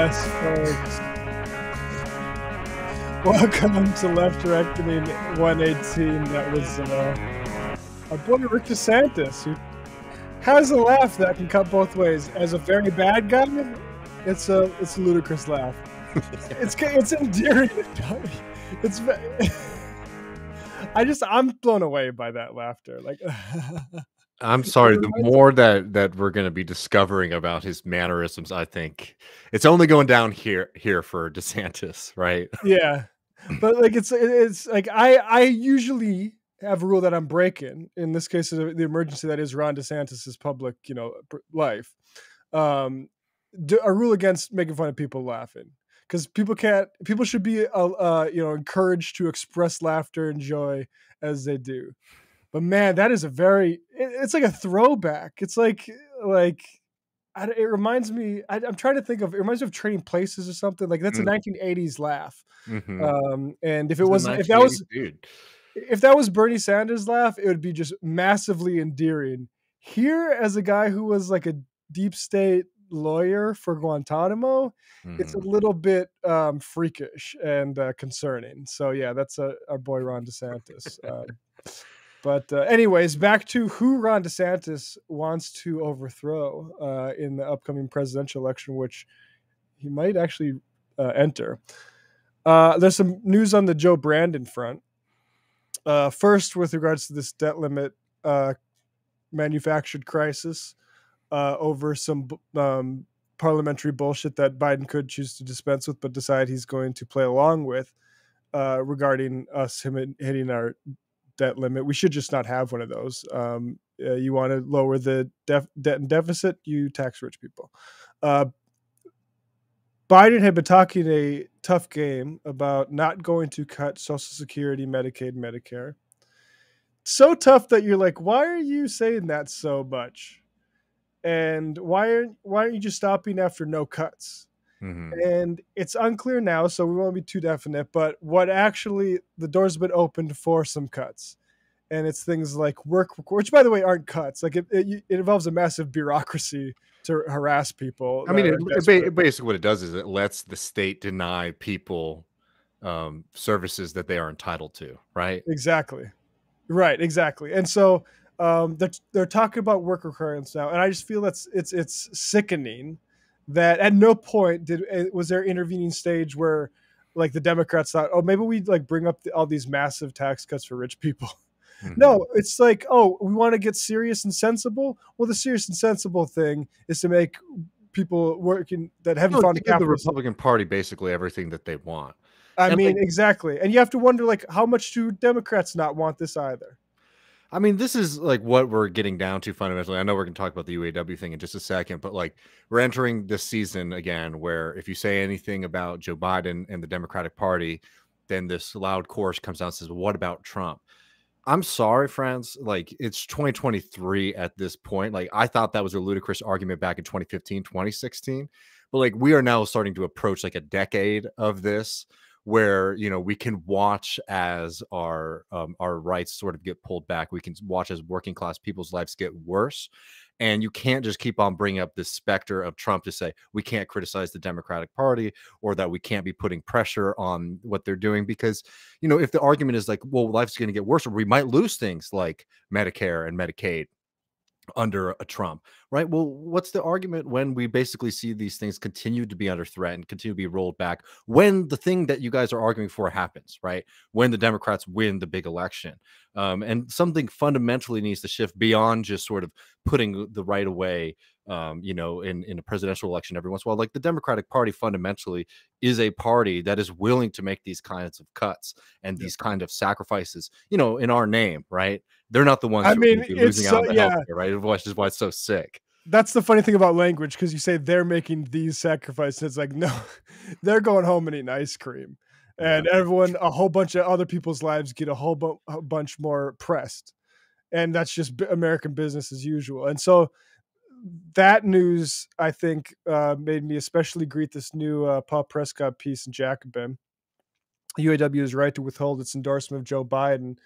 Yes, folks. Welcome to Left Reckoning 118. That was uh, our boy Rick DeSantis, who has a laugh that can cut both ways. As a very bad guy, it's a it's a ludicrous laugh. it's it's endearing. It's I just I'm blown away by that laughter. Like I'm sorry. The more that that we're going to be discovering about his mannerisms, I think it's only going down here here for DeSantis, right? yeah but like it's it's like i i usually have a rule that i'm breaking in this case of the emergency that is ron desantis's public you know life um a rule against making fun of people laughing because people can't people should be uh, uh you know encouraged to express laughter and joy as they do but man that is a very it- it's like a throwback it's like like I, it reminds me I, i'm trying to think of it reminds me of trading places or something like that's Mm. a 1980s laugh Mhm. um, and if it a was if that was dude, if that was Bernie Sanders' laugh, it would be just massively endearing. Here, as a guy who was like a deep state lawyer for Guantanamo, it's a Mhm. little bit um, freakish and uh, concerning. So yeah, that's uh, our boy Ron DeSantis. um, but uh, anyways, back to who Ron DeSantis wants to overthrow uh, in the upcoming presidential election, which he might actually uh, enter. Uh, there's some news on the Joe Brandon front. Uh, first, with regards to this debt limit uh, manufactured crisis over some um, parliamentary bullshit that Biden could choose to dispense with, but decide he's going to play along with regarding us him hitting our debt limit. We should just not have one of those. Um, uh, you want to lower the def- debt and deficit, you tax rich people. Uh, Biden had been talking a tough game about not going to cut Social Security, Medicaid, Medicare. So tough that you're like, why are you saying that so much? And why aren't why aren't you just stopping after no cuts? Mhm. And it's unclear now, so we won't be too definite. But what actually the door's been opened for some cuts, and it's things like work, which by the way aren't cuts. Like it, it, it involves a massive bureaucracy to harass people. I mean, it, it basically what it does is it lets the state deny people um, services that they are entitled to, right? Exactly. Right, exactly. And so um, they're they're talking about work requirements now, and I just feel that's it's it's sickening that at no point did uh, was there intervening stage where like the Democrats thought, oh, maybe we like bring up the, all these massive tax cuts for rich people. Mhm. No, it's like, oh, we want to get serious and sensible. Well, the serious and sensible thing is to make people working that haven't No, found to a give the Republican Party basically everything that they want. I and, mean, like- exactly. And you have to wonder, like, how much do Democrats not want this either? I mean, this is like what we're getting down to fundamentally. I know we're going to talk about the UAW thing in just a second, but like we're entering this season again where if you say anything about Joe Biden and the Democratic Party, then this loud chorus comes out and says, well, What about Trump? I'm sorry, friends. Like it's 2023 at this point. Like I thought that was a ludicrous argument back in 2015, 2016. But like we are now starting to approach like a decade of this where you know we can watch as our um, our rights sort of get pulled back we can watch as working class people's lives get worse and you can't just keep on bringing up this specter of trump to say we can't criticize the democratic party or that we can't be putting pressure on what they're doing because you know if the argument is like well life's going to get worse or we might lose things like medicare and medicaid under a Trump, right? Well, what's the argument when we basically see these things continue to be under threat and continue to be rolled back when the thing that you guys are arguing for happens, right? When the Democrats win the big election. Um, and something fundamentally needs to shift beyond just sort of putting the right away, um, you know, in, in a presidential election every once in a while. Like the Democratic Party fundamentally is a party that is willing to make these kinds of cuts and these kind of sacrifices, you know, in our name, right? They're not the ones I who are gonna mean, losing so- out on the yeah. healthcare, right? Which is why it's so sick. That's the funny thing about language because you say they're making these sacrifices. It's like, no, they're going home and eating ice cream. And everyone, a whole bunch of other people's lives get a whole bu- a bunch more pressed. And that's just b- American business as usual. And so that news, I think, uh, made me especially greet this new uh, Paul Prescod piece in Jacobin. UAW is right to withhold its endorsement of Joe Biden.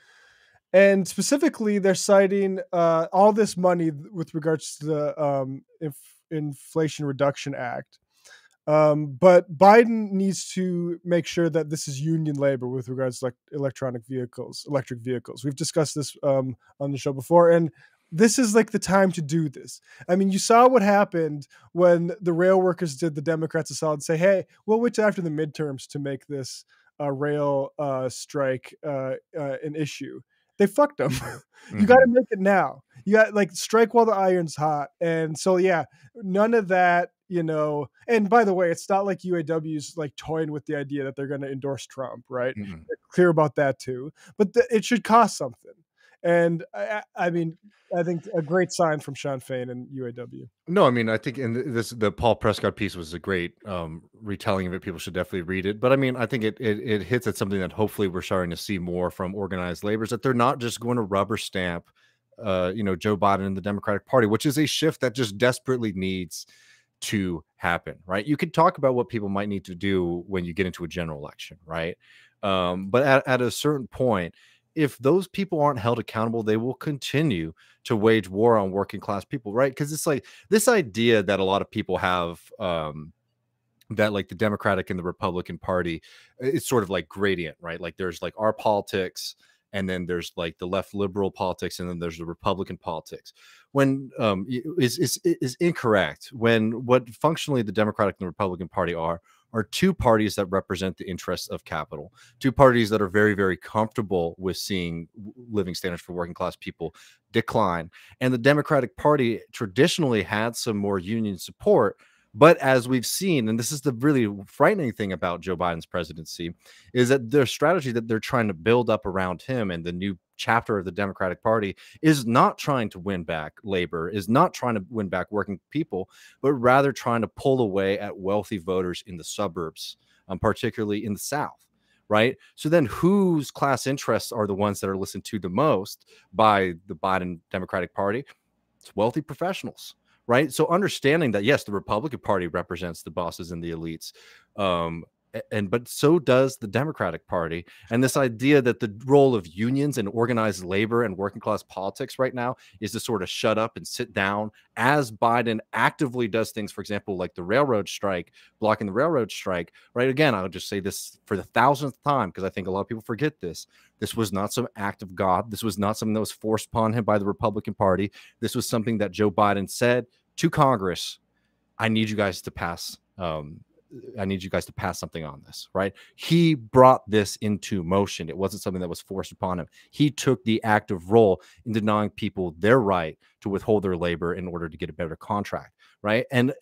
And specifically, they're citing uh, all this money with regards to the um, inf- Inflation Reduction Act. Um, but Biden needs to make sure that this is union labor with regards to like electronic vehicles, electric vehicles. We've discussed this um, on the show before, and this is like the time to do this. I mean, you saw what happened when the rail workers did the Democrats a solid say, "Hey, we'll wait after the midterms to make this uh, rail uh, strike uh, uh an issue." They fucked them. you mm-hmm. got to make it now. You got like strike while the iron's hot. And so yeah, none of that you know and by the way it's not like uaw's like toying with the idea that they're going to endorse trump right mm-hmm. clear about that too but th- it should cost something and I, I, mean, I think a great sign from Shawn Fain and UAW. No, I mean, I think in this the Paul Prescod piece was a great um, retelling of it. People should definitely read it. But I mean, I think it, it it hits at something that hopefully we're starting to see more from organized labor is that they're not just going to rubber stamp, uh, you know, Joe Biden and the Democratic Party, which is a shift that just desperately needs to happen. Right? You could talk about what people might need to do when you get into a general election, right? Um, but at, at a certain point if those people aren't held accountable, they will continue to wage war on working class people, right? Because it's like this idea that a lot of people have um, that like the Democratic and the Republican Party, it's sort of like gradient, right? Like there's like our politics, and then there's like the left liberal politics, and then there's the Republican politics. When um, is is is incorrect. When what functionally the Democratic and the Republican Party are are two parties that represent the interests of capital, two parties that are very, very comfortable with seeing living standards for working class people decline. And the Democratic Party traditionally had some more union support. But as we've seen, and this is the really frightening thing about Joe Biden's presidency, is that their strategy that they're trying to build up around him and the new chapter of the Democratic Party is not trying to win back labor, is not trying to win back working people, but rather trying to pull away at wealthy voters in the suburbs, um, particularly in the South. Right. So then whose class interests are the ones that are listened to the most by the Biden Democratic Party? It's wealthy professionals right? So understanding that yes, the Republican Party represents the bosses and the elites, um, and but so does the Democratic Party. And this idea that the role of unions and organized labor and working class politics right now is to sort of shut up and sit down as Biden actively does things, for example, like the railroad strike, blocking the railroad strike. Right. Again, I'll just say this for the thousandth time because I think a lot of people forget this. This was not some act of God. This was not something that was forced upon him by the Republican Party. This was something that Joe Biden said to Congress. I need you guys to pass um, I need you guys to pass something on this, right? He brought this into motion. It wasn't something that was forced upon him. He took the active role in denying people their right to withhold their labor in order to get a better contract, right? And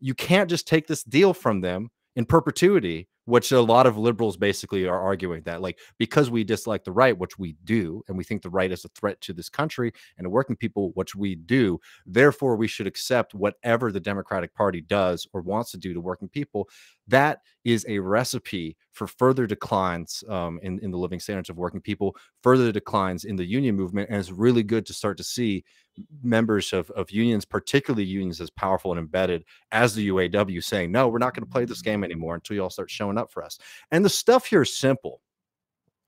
you can't just take this deal from them in perpetuity which a lot of liberals basically are arguing that like because we dislike the right which we do and we think the right is a threat to this country and the working people which we do therefore we should accept whatever the democratic party does or wants to do to working people that is a recipe for further declines um, in, in the living standards of working people further declines in the union movement and it's really good to start to see members of, of unions, particularly unions as powerful and embedded as the UAW, saying, no, we're not going to play this mm-hmm. game anymore until you all start showing up for us. And the stuff here is simple,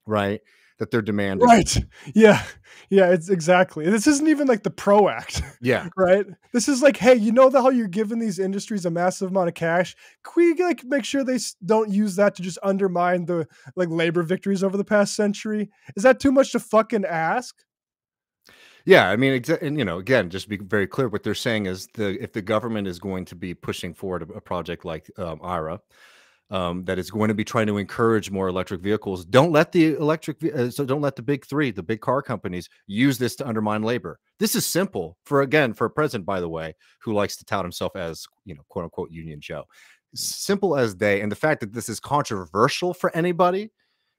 right? That they're demanding. Right. Yeah. Yeah. It's exactly. This isn't even like the PRO Act. Yeah. Right. This is like, hey, you know the, how you're giving these industries a massive amount of cash? Can we like make sure they don't use that to just undermine the like labor victories over the past century? Is that too much to fucking ask? Yeah, I mean, and you know, again, just be very clear, what they're saying is the if the government is going to be pushing forward a, a project like um, IRA, um, that is going to be trying to encourage more electric vehicles, don't let the electric, uh, so don't let the big three, the big car companies, use this to undermine labor. This is simple for again for a president, by the way, who likes to tout himself as you know, quote unquote, Union Joe. Simple as day, and the fact that this is controversial for anybody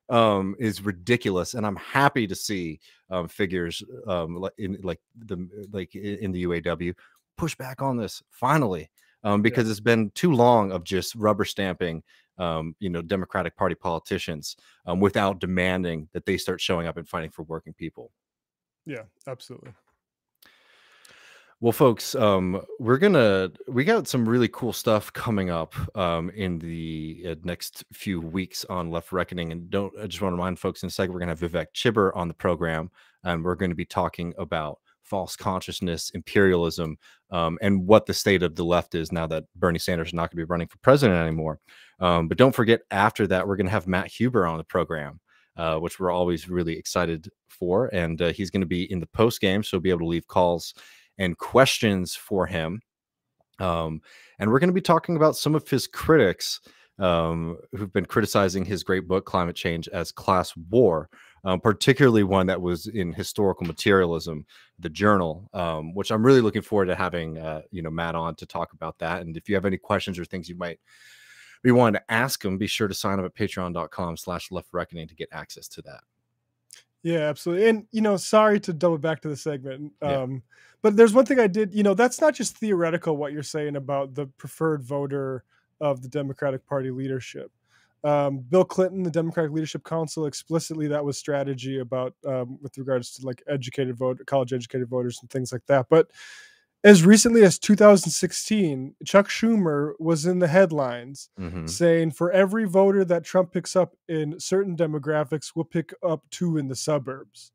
um, is ridiculous, and I'm happy to see um, figures um, like in like the like in the UAW push back on this finally, um, because yeah. it's been too long of just rubber stamping. Um, you know, Democratic Party politicians um, without demanding that they start showing up and fighting for working people. Yeah, absolutely. Well, folks, um, we're gonna we got some really cool stuff coming up um, in the uh, next few weeks on Left Reckoning, and don't I just want to remind folks in a second we're gonna have Vivek Chibber on the program, and we're going to be talking about false consciousness, imperialism, um, and what the state of the left is now that Bernie Sanders is not going to be running for president anymore. Um, but don't forget, after that, we're going to have Matt Huber on the program, uh, which we're always really excited for, and uh, he's going to be in the post game, so be able to leave calls and questions for him. Um, and we're going to be talking about some of his critics um, who've been criticizing his great book, Climate Change, as class war, um, particularly one that was in historical materialism, the journal, um, which I'm really looking forward to having, uh, you know, Matt on to talk about that. And if you have any questions or things you might be wanting to ask him, be sure to sign up at patreon.com slash left reckoning to get access to that. Yeah, absolutely. And you know, sorry to double back to the segment. Yeah. Um, but there's one thing I did, you know, that's not just theoretical what you're saying about the preferred voter of the Democratic Party leadership. Um, Bill Clinton, the Democratic Leadership Council, explicitly that was strategy about um, with regards to like educated vote, college educated voters and things like that. But as recently as 2016, Chuck Schumer was in the headlines Mhm. saying for every voter that Trump picks up in certain demographics, we'll pick up two in the suburbs,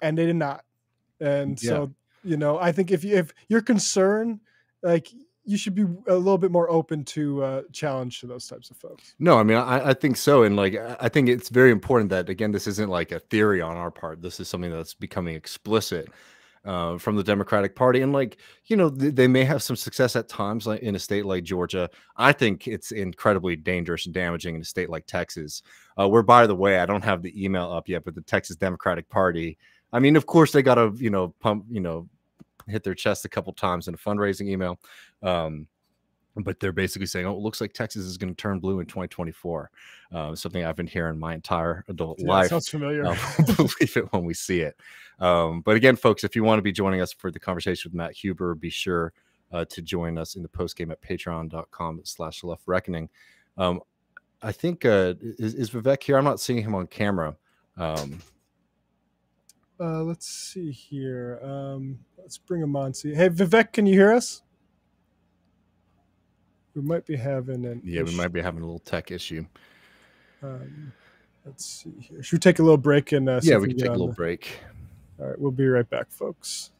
and they did not. And Yeah. so, you know, I think if you if you're concerned, like you should be a little bit more open to uh, challenge to those types of folks. No, I mean, I, I think so. And like, I think it's very important that, again, this isn't like a theory on our part. This is something that's becoming explicit uh, from the Democratic Party. And like, you know, th- they may have some success at times, like in a state like Georgia. I think it's incredibly dangerous and damaging in a state like Texas, uh, where, by the way, I don't have the email up yet, but the Texas Democratic Party, I mean, of course, they got to, you know, pump, you know, hit their chest a couple times in a fundraising email. Um, but they're basically saying, "Oh, it looks like Texas is going to turn blue in 2024." Uh, something I've been hearing my entire adult Yeah, life. sounds familiar. We'll believe it when we see it. Um, but again, folks, if you want to be joining us for the conversation with Matt Huber, be sure uh, to join us in the post game at patreon.com slash left reckoning. Um, I think uh, is, is Vivek here? I'm not seeing him on camera. Um, Uh, let's see here. Um, let's bring him on. See, hey Vivek, can you hear us? We might be having an yeah, we might be having a little tech issue. Um, let's see here. Should we take a little break and uh, yeah, we can take a little the- break. All right, we'll be right back, folks.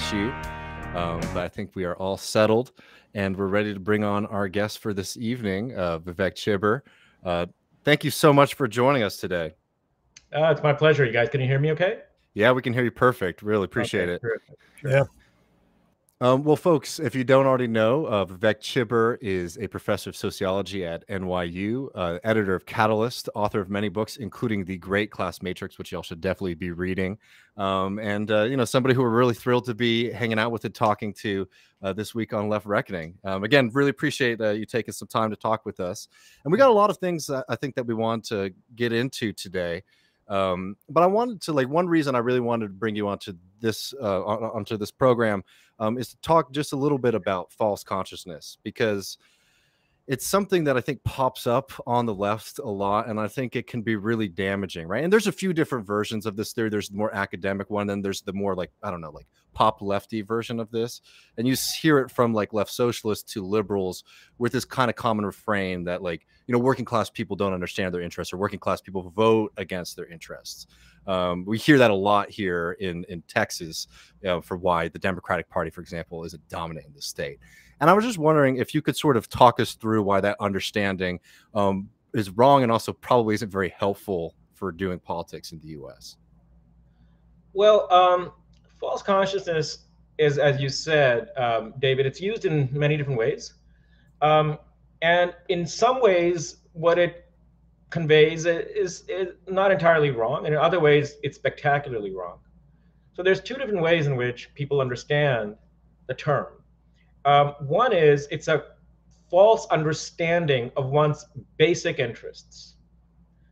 Issue. Um, but I think we are all settled and we're ready to bring on our guest for this evening, uh, Vivek Chibber. Uh, thank you so much for joining us today. Uh, it's my pleasure. You guys, can you hear me okay? Yeah, we can hear you perfect. Really appreciate okay, it. Sure. Yeah. Um, well, folks, if you don't already know, uh, Vivek Chibber is a professor of sociology at NYU, uh, editor of Catalyst, author of many books, including The Great Class Matrix, which y'all should definitely be reading. Um, and, uh, you know, somebody who we're really thrilled to be hanging out with and talking to uh, this week on Left Reckoning. Um, again, really appreciate uh, you taking some time to talk with us. And we got a lot of things I think that we want to get into today. Um, but I wanted to like one reason I really wanted to bring you onto this uh, onto this program um, is to talk just a little bit about false consciousness because it's something that I think pops up on the left a lot, and I think it can be really damaging, right? And there's a few different versions of this theory. There's the more academic one, then there's the more like I don't know, like pop lefty version of this, and you hear it from like left socialists to liberals with this kind of common refrain that like you know working class people don't understand their interests or working class people vote against their interests. Um, we hear that a lot here in in Texas you know, for why the Democratic Party, for example, isn't dominant in the state. And I was just wondering if you could sort of talk us through why that understanding um, is wrong and also probably isn't very helpful for doing politics in the U.S. Well, um, false consciousness is, as you said, um, David, it's used in many different ways. Um, and in some ways, what it conveys is, is not entirely wrong, and in other ways, it's spectacularly wrong. So there's two different ways in which people understand the term. Um, one is it's a false understanding of one's basic interests.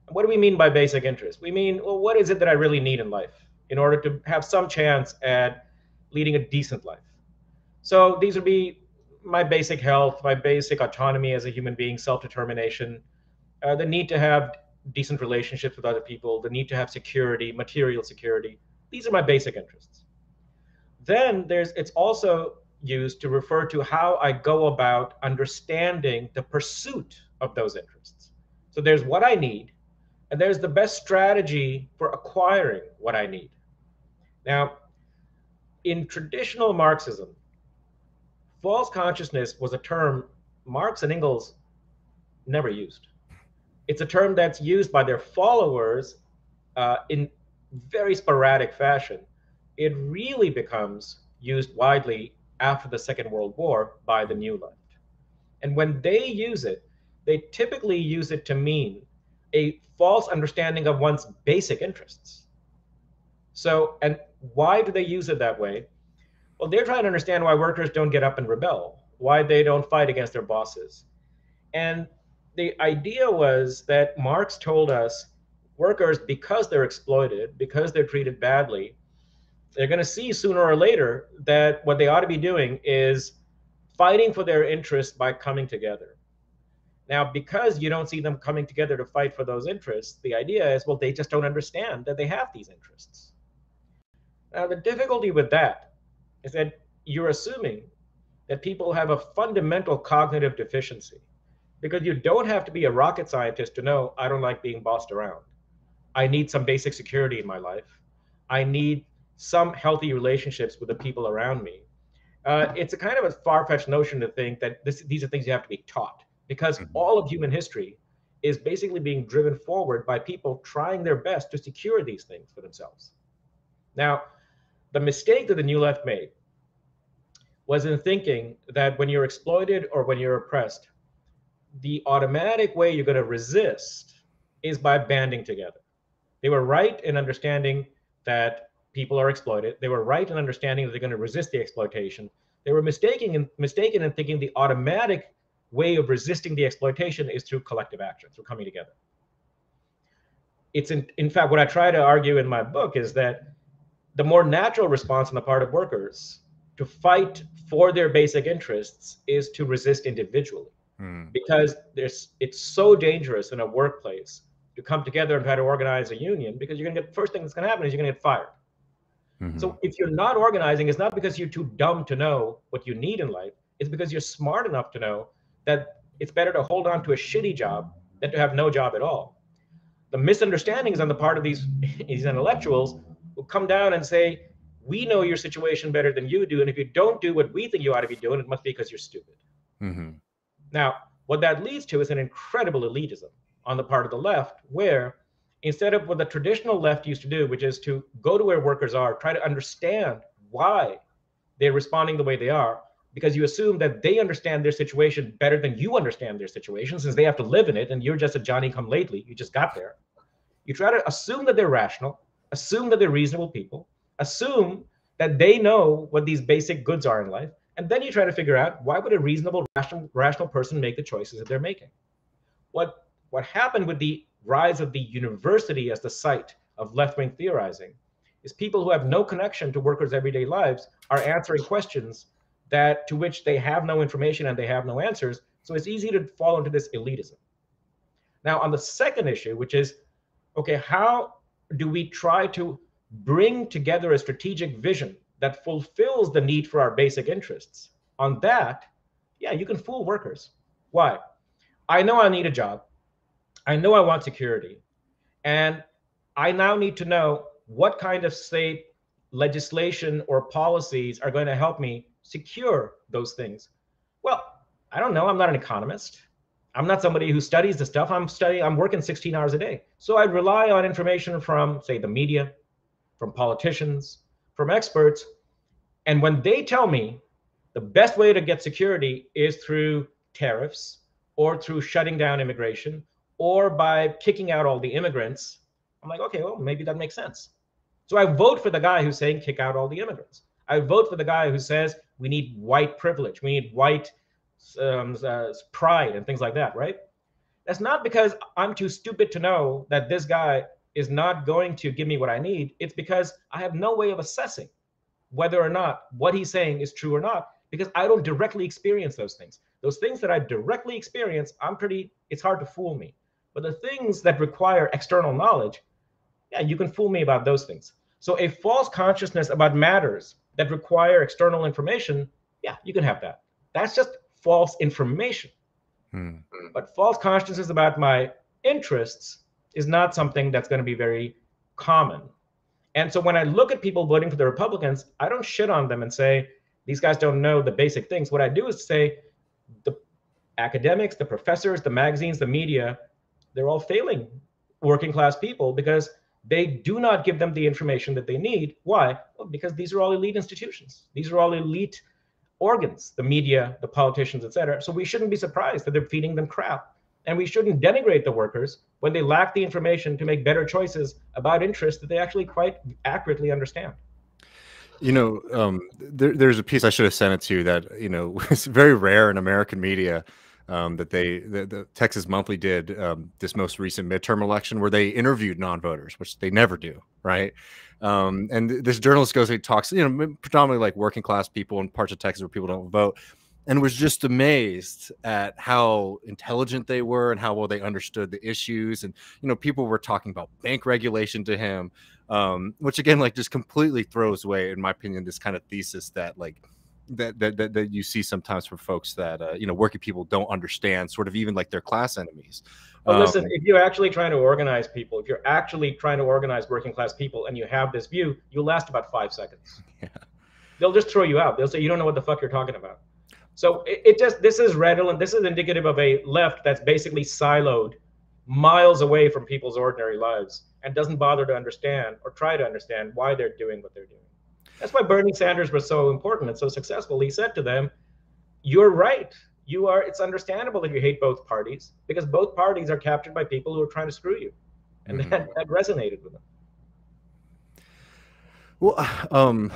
What do we mean by basic interests? We mean, well, what is it that I really need in life in order to have some chance at leading a decent life? So these would be my basic health, my basic autonomy as a human being, self determination, uh, the need to have decent relationships with other people, the need to have security, material security. These are my basic interests. Then there's it's also used to refer to how I go about understanding the pursuit of those interests. So there's what I need, and there's the best strategy for acquiring what I need. Now, in traditional Marxism, false consciousness was a term Marx and Engels never used. It's a term that's used by their followers uh, in very sporadic fashion. It really becomes used widely after the Second World War by the New Left. And when they use it, they typically use it to mean a false understanding of one's basic interests. So, and why do they use it that way? Well, they're trying to understand why workers don't get up and rebel, why they don't fight against their bosses. And the idea was that Marx told us workers, because they're exploited, because they're treated badly, they're going to see sooner or later that what they ought to be doing is fighting for their interests by coming together. Now, because you don't see them coming together to fight for those interests, the idea is, well, they just don't understand that they have these interests. Now, the difficulty with that is that you're assuming that people have a fundamental cognitive deficiency because you don't have to be a rocket scientist to know I don't like being bossed around. I need some basic security in my life. I need some healthy relationships with the people around me. Uh, it's a kind of a far-fetched notion to think that this, these are things you have to be taught because mm-hmm. all of human history is basically being driven forward by people trying their best to secure these things for themselves. Now, the mistake that the New Left made was in thinking that when you're exploited or when you're oppressed, the automatic way you're going to resist is by banding together. They were right in understanding that people are exploited. They were right in understanding that they're going to resist the exploitation. They were mistaken in, mistaken in thinking the automatic way of resisting the exploitation is through collective action, through coming together. It's in, in fact, what I try to argue in my book is that the more natural response on the part of workers to fight for their basic interests is to resist individually. Mm. Because there's it's so dangerous in a workplace to come together and try to organize a union because you're gonna get first thing that's gonna happen is you're gonna get fired. Mm-hmm. So if you're not organizing, it's not because you're too dumb to know what you need in life. It's because you're smart enough to know that it's better to hold on to a shitty job than to have no job at all. The misunderstandings on the part of these, these intellectuals will come down and say, we know your situation better than you do. And if you don't do what we think you ought to be doing, it must be because you're stupid. Mm-hmm. Now, what that leads to is an incredible elitism on the part of the left, where instead of what the traditional left used to do, which is to go to where workers are, try to understand why they're responding the way they are, because you assume that they understand their situation better than you understand their situation, since they have to live in it and you're just a Johnny come lately, you just got there. You try to assume that they're rational, assume that they're reasonable people, assume that they know what these basic goods are in life, and then you try to figure out why would a reasonable, rational, rational person make the choices that they're making. What what happened with the rise of the university as the site of left-wing theorizing is people who have no connection to workers' everyday lives are answering questions that to which they have no information and they have no answers. So it's easy to fall into this elitism. Now, on the second issue, which is okay, how do we try to bring together a strategic vision that fulfills the need for our basic interests? On that, yeah, you can fool workers. Why? I know I need a job. I know I want security. And I now need to know what kind of state legislation or policies are going to help me secure those things. Well, I don't know. I'm not an economist. I'm not somebody who studies the stuff. I'm studying, I'm working 16 hours a day. So I rely on information from, say, the media, from politicians, from experts. And when they tell me the best way to get security is through tariffs or through shutting down immigration or by kicking out all the immigrants, I'm like, okay, well, maybe that makes sense. So I vote for the guy who's saying kick out all the immigrants. I vote for the guy who says we need white privilege, we need white um, uh, pride and things like that, right? That's not because I'm too stupid to know that this guy is not going to give me what I need. It's because I have no way of assessing whether or not what he's saying is true or not because I don't directly experience those things. Those things that I directly experience, I'm pretty, it's hard to fool me. But the things that require external knowledge, yeah, you can fool me about those things. So a false consciousness about matters that require external information, yeah, you can have that. That's just false information. Hmm. But false consciousness about my interests is not something that's going to be very common. And so when I look at people voting for the Republicans, I don't shit on them and say, these guys don't know the basic things. What I do is say, the academics, the professors, the magazines, the media, they're all failing working class people because they do not give them the information that they need. Why? Well, because these are all elite institutions. These are all elite organs, the media, the politicians, et cetera. So we shouldn't be surprised that they're feeding them crap. And we shouldn't denigrate the workers when they lack the information to make better choices about interests that they actually quite accurately understand. You know, um, there, there's a piece I should have sent it to that, you know, was very rare in American media um, that they the, the, Texas Monthly did um, this most recent midterm election where they interviewed non-voters, which they never do, right? Um, and this journalist goes and talks, you know, predominantly like working class people in parts of Texas where people don't vote, and was just amazed at how intelligent they were and how well they understood the issues. And you know, people were talking about bank regulation to him, um, which again, like, just completely throws away, in my opinion, this kind of thesis that like that that that, that you see sometimes for folks that uh, you know working people don't understand sort of even like their class enemies but um, listen if you're actually trying to organize people if you're actually trying to organize working class people and you have this view you'll last about five seconds yeah. they'll just throw you out they'll say you don't know what the fuck you're talking about so it, it just this is redolent this is indicative of a left that's basically siloed miles away from people's ordinary lives and doesn't bother to understand or try to understand why they're doing what they're doing that's why Bernie Sanders was so important and so successful. He said to them, You're right. You are, it's understandable that you hate both parties because both parties are captured by people who are trying to screw you. And mm-hmm. that, that resonated with them. Well, um,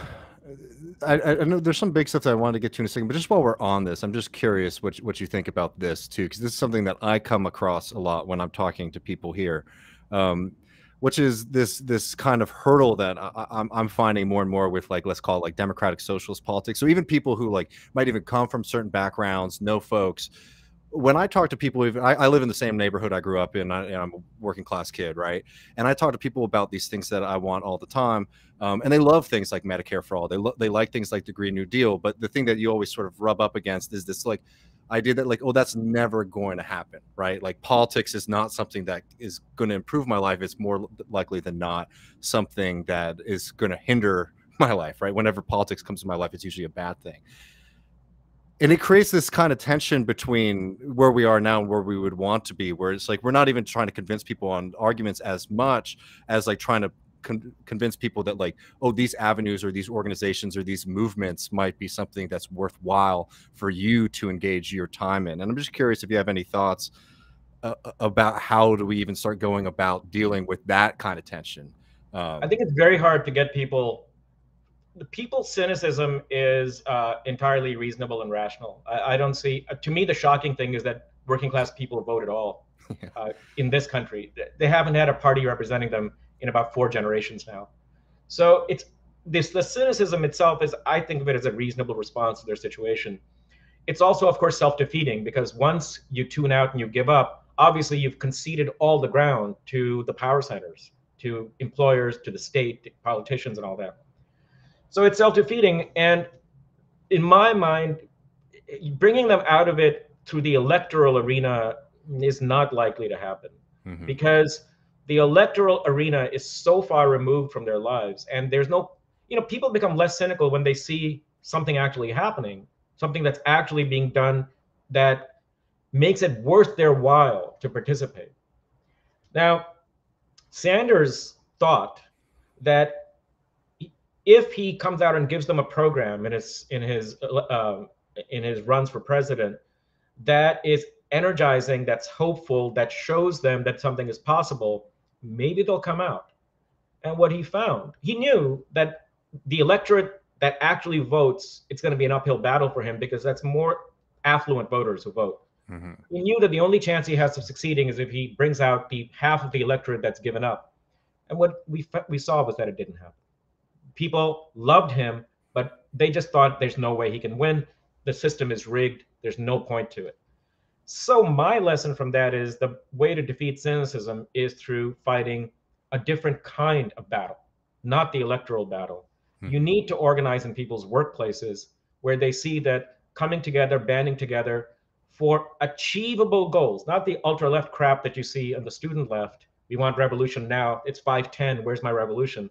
I, I, know there's some big stuff that I wanted to get to in a second, but just while we're on this, I'm just curious what what you think about this too, because this is something that I come across a lot when I'm talking to people here. Um, which is this this kind of hurdle that I, I'm, I'm finding more and more with like let's call it like democratic socialist politics. So even people who like might even come from certain backgrounds, know folks. When I talk to people, even I, I live in the same neighborhood I grew up in. I, am a working class kid, right? And I talk to people about these things that I want all the time, um, and they love things like Medicare for all. They lo- they like things like the Green New Deal. But the thing that you always sort of rub up against is this like idea that like oh that's never going to happen right like politics is not something that is going to improve my life it's more likely than not something that is going to hinder my life, right? Whenever politics comes to my life, it's usually a bad thing. And it creates this kind of tension between where we are now and where we would want to be, where it's like we're not even trying to convince people on arguments as much as like trying to con- convince people that like oh these avenues or these organizations or these movements might be something that's worthwhile for you to engage your time in and i'm just curious if you have any thoughts uh, about how do we even start going about dealing with that kind of tension um, i think it's very hard to get people the people's cynicism is uh, entirely reasonable and rational I, I don't see uh, to me the shocking thing is that working class people vote at all yeah. uh, in this country. They haven't had a party representing them in about four generations now. So it's this the cynicism itself is I think of it as a reasonable response to their situation. It's also, of course, self-defeating because once you tune out and you give up, obviously you've conceded all the ground to the power centers, to employers, to the state, to politicians, and all that. So it's self-defeating, and in my mind, bringing them out of it through the electoral arena is not likely to happen mm-hmm. because the electoral arena is so far removed from their lives and there's no you know people become less cynical when they see something actually happening something that's actually being done that makes it worth their while to participate. Now sanders thought that if he comes out and gives them a program in his in his uh, in his runs for president that is energizing that's hopeful that shows them that something is possible maybe they'll come out. And what he found, he knew that the electorate that actually votes, it's going to be an uphill battle for him because that's more affluent voters who vote. Mm-hmm. He knew that the only chance he has of succeeding is if he brings out the half of the electorate that's given up. And what we we saw was that it didn't happen. People loved him, but they just thought there's no way he can win. The system is rigged. There's no point to it. So my lesson from that is the way to defeat cynicism is through fighting a different kind of battle, not the electoral battle. Hmm. You need to organize in people's workplaces where they see that coming together, banding together for achievable goals, not the ultra left crap that you see on the student left. We want revolution now. It's 510. Where's my revolution?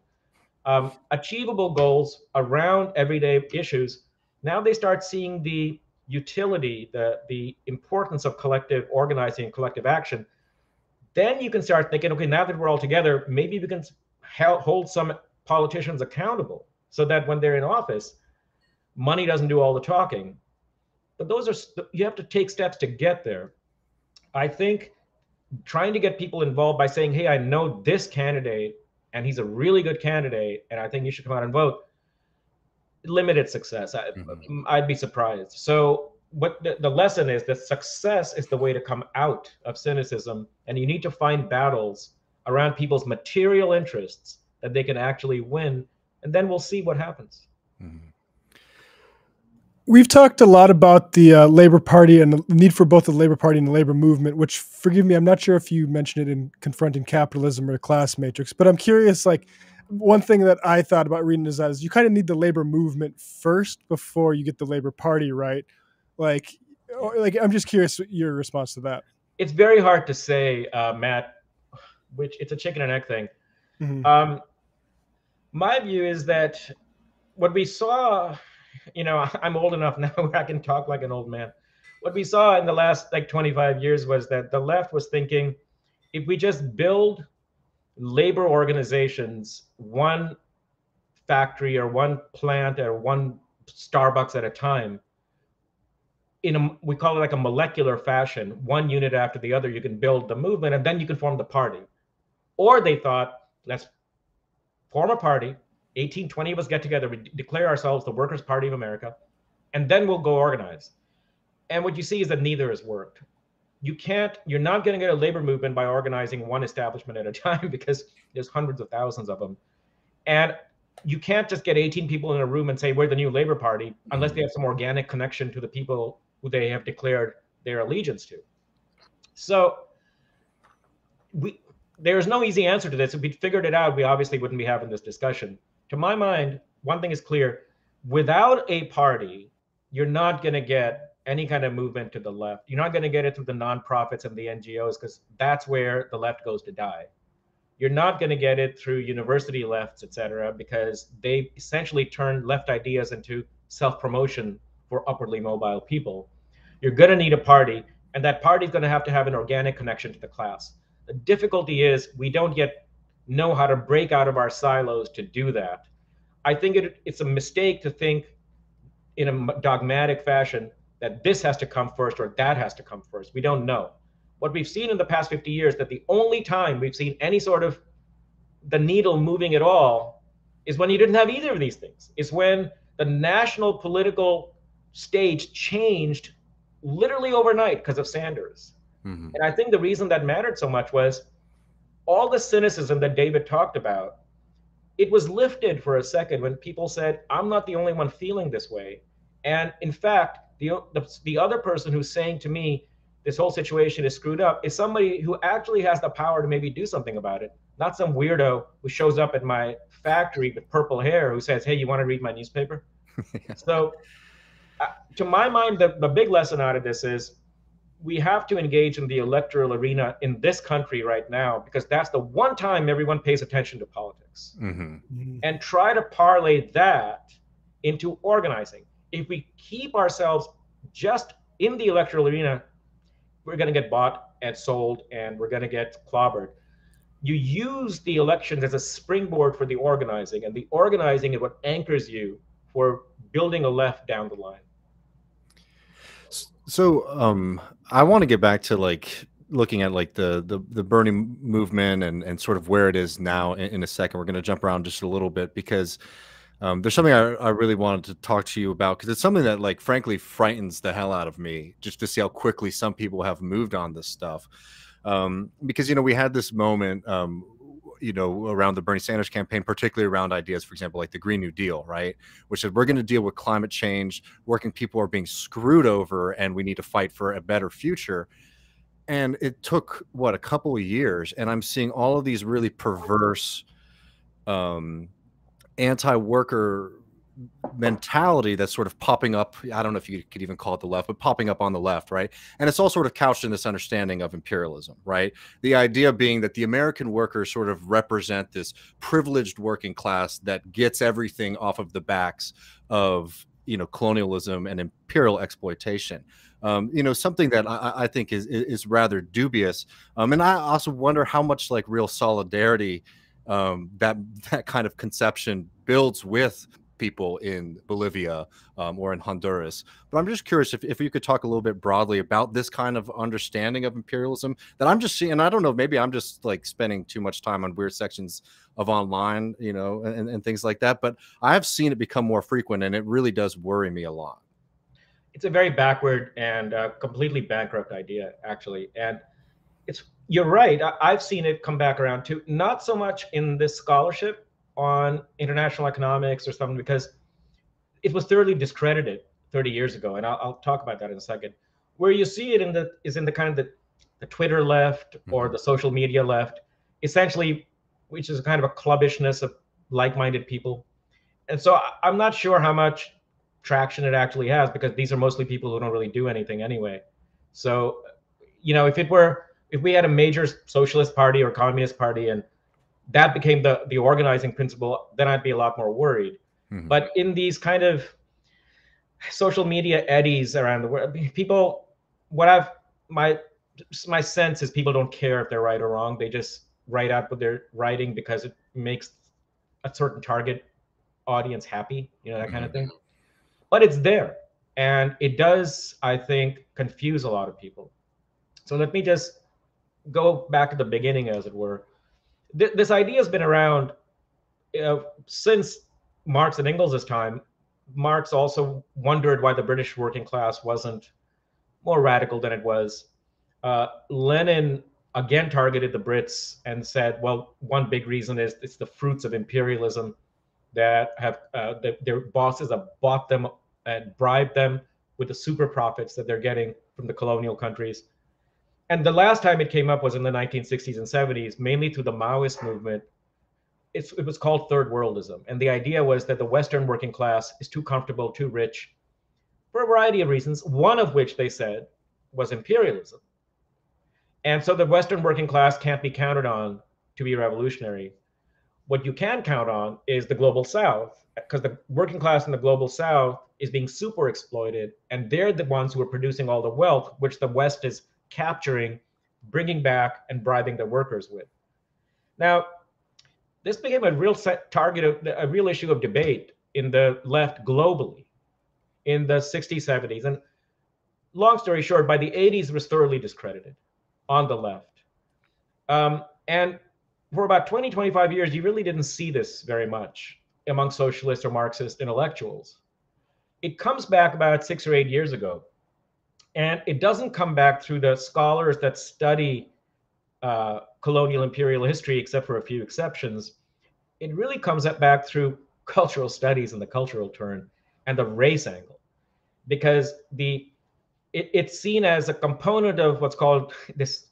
Um, achievable goals around everyday issues. Now they start seeing the utility, the, the importance of collective organizing and collective action, then you can start thinking, okay, now that we're all together, maybe we can hold some politicians accountable so that when they're in office, money doesn't do all the talking. But those are, you have to take steps to get there. I think trying to get people involved by saying, hey, I know this candidate and he's a really good candidate and I think you should come out and vote limited success. I, mm-hmm. I'd be surprised. So what the, the, lesson is that success is the way to come out of cynicism, and you need to find battles around people's material interests that they can actually win, and then we'll see what happens. Mm-hmm. We've talked a lot about the uh, Labor Party and the need for both the Labor Party and the labor movement. Which, forgive me, I'm not sure if you mentioned it in confronting capitalism or class matrix, but I'm curious, like one thing that I thought about reading is that is you kind of need the labor movement first before you get the labor party right. Like, like I'm just curious your response to that. It's very hard to say, uh, Matt. Which it's a chicken and egg thing. Mm-hmm. Um, my view is that what we saw, you know, I'm old enough now where I can talk like an old man. What we saw in the last like 25 years was that the left was thinking, if we just build labor organizations, one factory or one plant or one Starbucks at a time, in a, we call it like a molecular fashion, one unit after the other, you can build the movement and then you can form the party. Or they thought, let's form a party, 18, 20 of us get together, we declare ourselves the Workers' Party of America, and then we'll go organize. And what you see is that neither has worked you can't you're not going to get a labor movement by organizing one establishment at a time because there's hundreds of thousands of them. And you can't just get 18 people in a room and say we're the new labor party unless they have some organic connection to the people who they have declared their allegiance to. So we there's no easy answer to this. If we figured it out we obviously wouldn't be having this discussion. To my mind one thing is clear. Without a party you're not going to get any kind of movement to the left. You're not going to get it through the nonprofits and the NGOs because that's where the left goes to die. You're not going to get it through university lefts, et cetera, because they essentially turn left ideas into self promotion for upwardly mobile people. You're going to need a party, and that party is going to have to have an organic connection to the class. The difficulty is we don't yet know how to break out of our silos to do that. I think it, it's a mistake to think in a dogmatic fashion that this has to come first or that has to come first. We don't know. What we've seen in the past 50 years that the only time we've seen any sort of the needle moving at all is when you didn't have either of these things. Is when the national political stage changed literally overnight because of Sanders. Mm-hmm. And I think the reason that mattered so much was all the cynicism that David talked about. It was lifted for a second when people said, I'm not the only one feeling this way. And in fact, the, the, the other person who's saying to me, this whole situation is screwed up is somebody who actually has the power to maybe do something about it, not some weirdo who shows up at my factory with purple hair who says, Hey, you want to read my newspaper? So, uh, to my mind, the, the big lesson out of this is we have to engage in the electoral arena in this country right now because that's the one time everyone pays attention to politics mm-hmm. Mm-hmm. and try to parlay that into organizing if we keep ourselves just in the electoral arena we're going to get bought and sold and we're going to get clobbered you use the elections as a springboard for the organizing and the organizing is what anchors you for building a left down the line so um I want to get back to like looking at like the the the Bernie movement and and sort of where it is now in, in a second. We're going to jump around just a little bit because um, there's something I, I really wanted to talk to you about because it's something that like frankly frightens the hell out of me just to see how quickly some people have moved on this stuff. Um, because you know we had this moment um, you know, around the Bernie Sanders campaign, particularly around ideas, for example, like the Green New Deal, right? Which said we're going to deal with climate change, working people are being screwed over, and we need to fight for a better future. And it took what a couple of years, and I'm seeing all of these really perverse um, anti-worker mentality that's sort of popping up. I don't know if you could even call it the left, but popping up on the left, right? And it's all sort of couched in this understanding of imperialism, right? The idea being that the American workers sort of represent this privileged working class that gets everything off of the backs of you know colonialism and imperial exploitation. Um, you know something that I, I think is is rather dubious. Um, and I also wonder how much like real solidarity um, that that kind of conception builds with people in Bolivia um, or in Honduras. But I'm just curious if, if you could talk a little bit broadly about this kind of understanding of imperialism that I'm just seeing. And I don't know, maybe I'm just like spending too much time on weird sections of online, you know, and, and things like that. But I have seen it become more frequent and it really does worry me a lot. It's a very backward and uh, completely bankrupt idea, actually. And it's you're right. I, I've seen it come back around too. Not so much in this scholarship, on international economics or something because it was thoroughly discredited 30 years ago, and I'll, I'll, talk about that in a second. Where you see it in the is in the kind of the, the Twitter left or mm-hmm. the social media left, essentially, which is a kind of a clubbishness of like-minded people, and so I'm not sure how much traction it actually has because these are mostly people who don't really do anything anyway. So, you know, if it were if we had a major socialist party or communist party and that became the the organizing principle, then I'd be a lot more worried. Mm-hmm. But in these kind of social media eddies around the world, people, what I've my my sense is people don't care if they're right or wrong. They just write out what they're writing because it makes a certain target audience happy, you know, that kind of thing. Mm-hmm. But it's there. And it does, I think, confuse a lot of people. So let me just go back to the beginning, as it were th- this idea has been around uh, since Marx and Engels' time. Marx also wondered why the British working class wasn't more radical than it was. Uh, Lenin again targeted the Brits and said, well, one big reason is it's the fruits of imperialism that have uh, their bosses have bought them and bribed them with the super profits that they're getting from the colonial countries and the last time it came up was in the 1960s and 70s, mainly through the Maoist movement. It's, it was called third worldism. And the idea was that the Western working class is too comfortable, too rich, for a variety of reasons, one of which they said was imperialism. And so the Western working class can't be counted on to be revolutionary. What you can count on is the global south, because the working class in the global south is being super exploited, and they're the ones who are producing all the wealth, which the West is capturing, bringing back, and bribing the workers with. Now, this became a real set target of a real issue of debate in the left globally in the 60s, 70s. And long story short, by the 80s, it was thoroughly discredited on the left. Um, and for about 20, 25 years, you really didn't see this very much among socialist or Marxist intellectuals. It comes back about six or eight years ago. And it doesn't come back through the scholars that study uh, colonial imperial history, except for a few exceptions. It really comes back through cultural studies and the cultural turn and the race angle, because the it, it's seen as a component of what's called this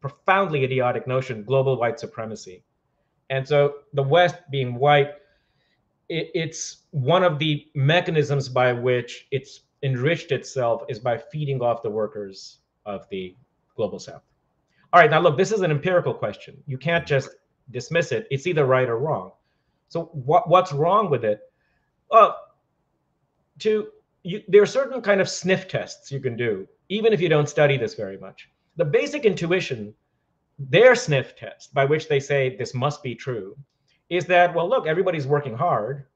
profoundly idiotic notion, global white supremacy. And so the West being white, it, it's one of the mechanisms by which it's enriched itself is by feeding off the workers of the global South. All right, now look, this is an empirical question. You can't just dismiss it. It's either right or wrong. So what what's wrong with it? Well, to you, there are certain kind of sniff tests you can do, even if you don't study this very much. The basic intuition, their sniff test, by which they say this must be true, is that, well, look, everybody's working hard.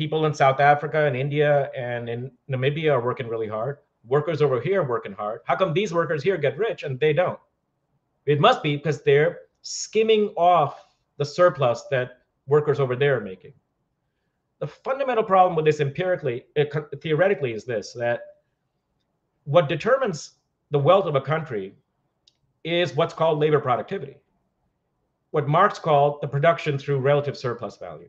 People in South Africa and India and in Namibia are working really hard. Workers over here are working hard. How come these workers here get rich and they don't? It must be because they're skimming off the surplus that workers over there are making the fundamental problem with this empirically, uh, it, theoretically, is this that what determines the wealth of a country is what's called labor productivity, what Marx called the production through relative surplus value.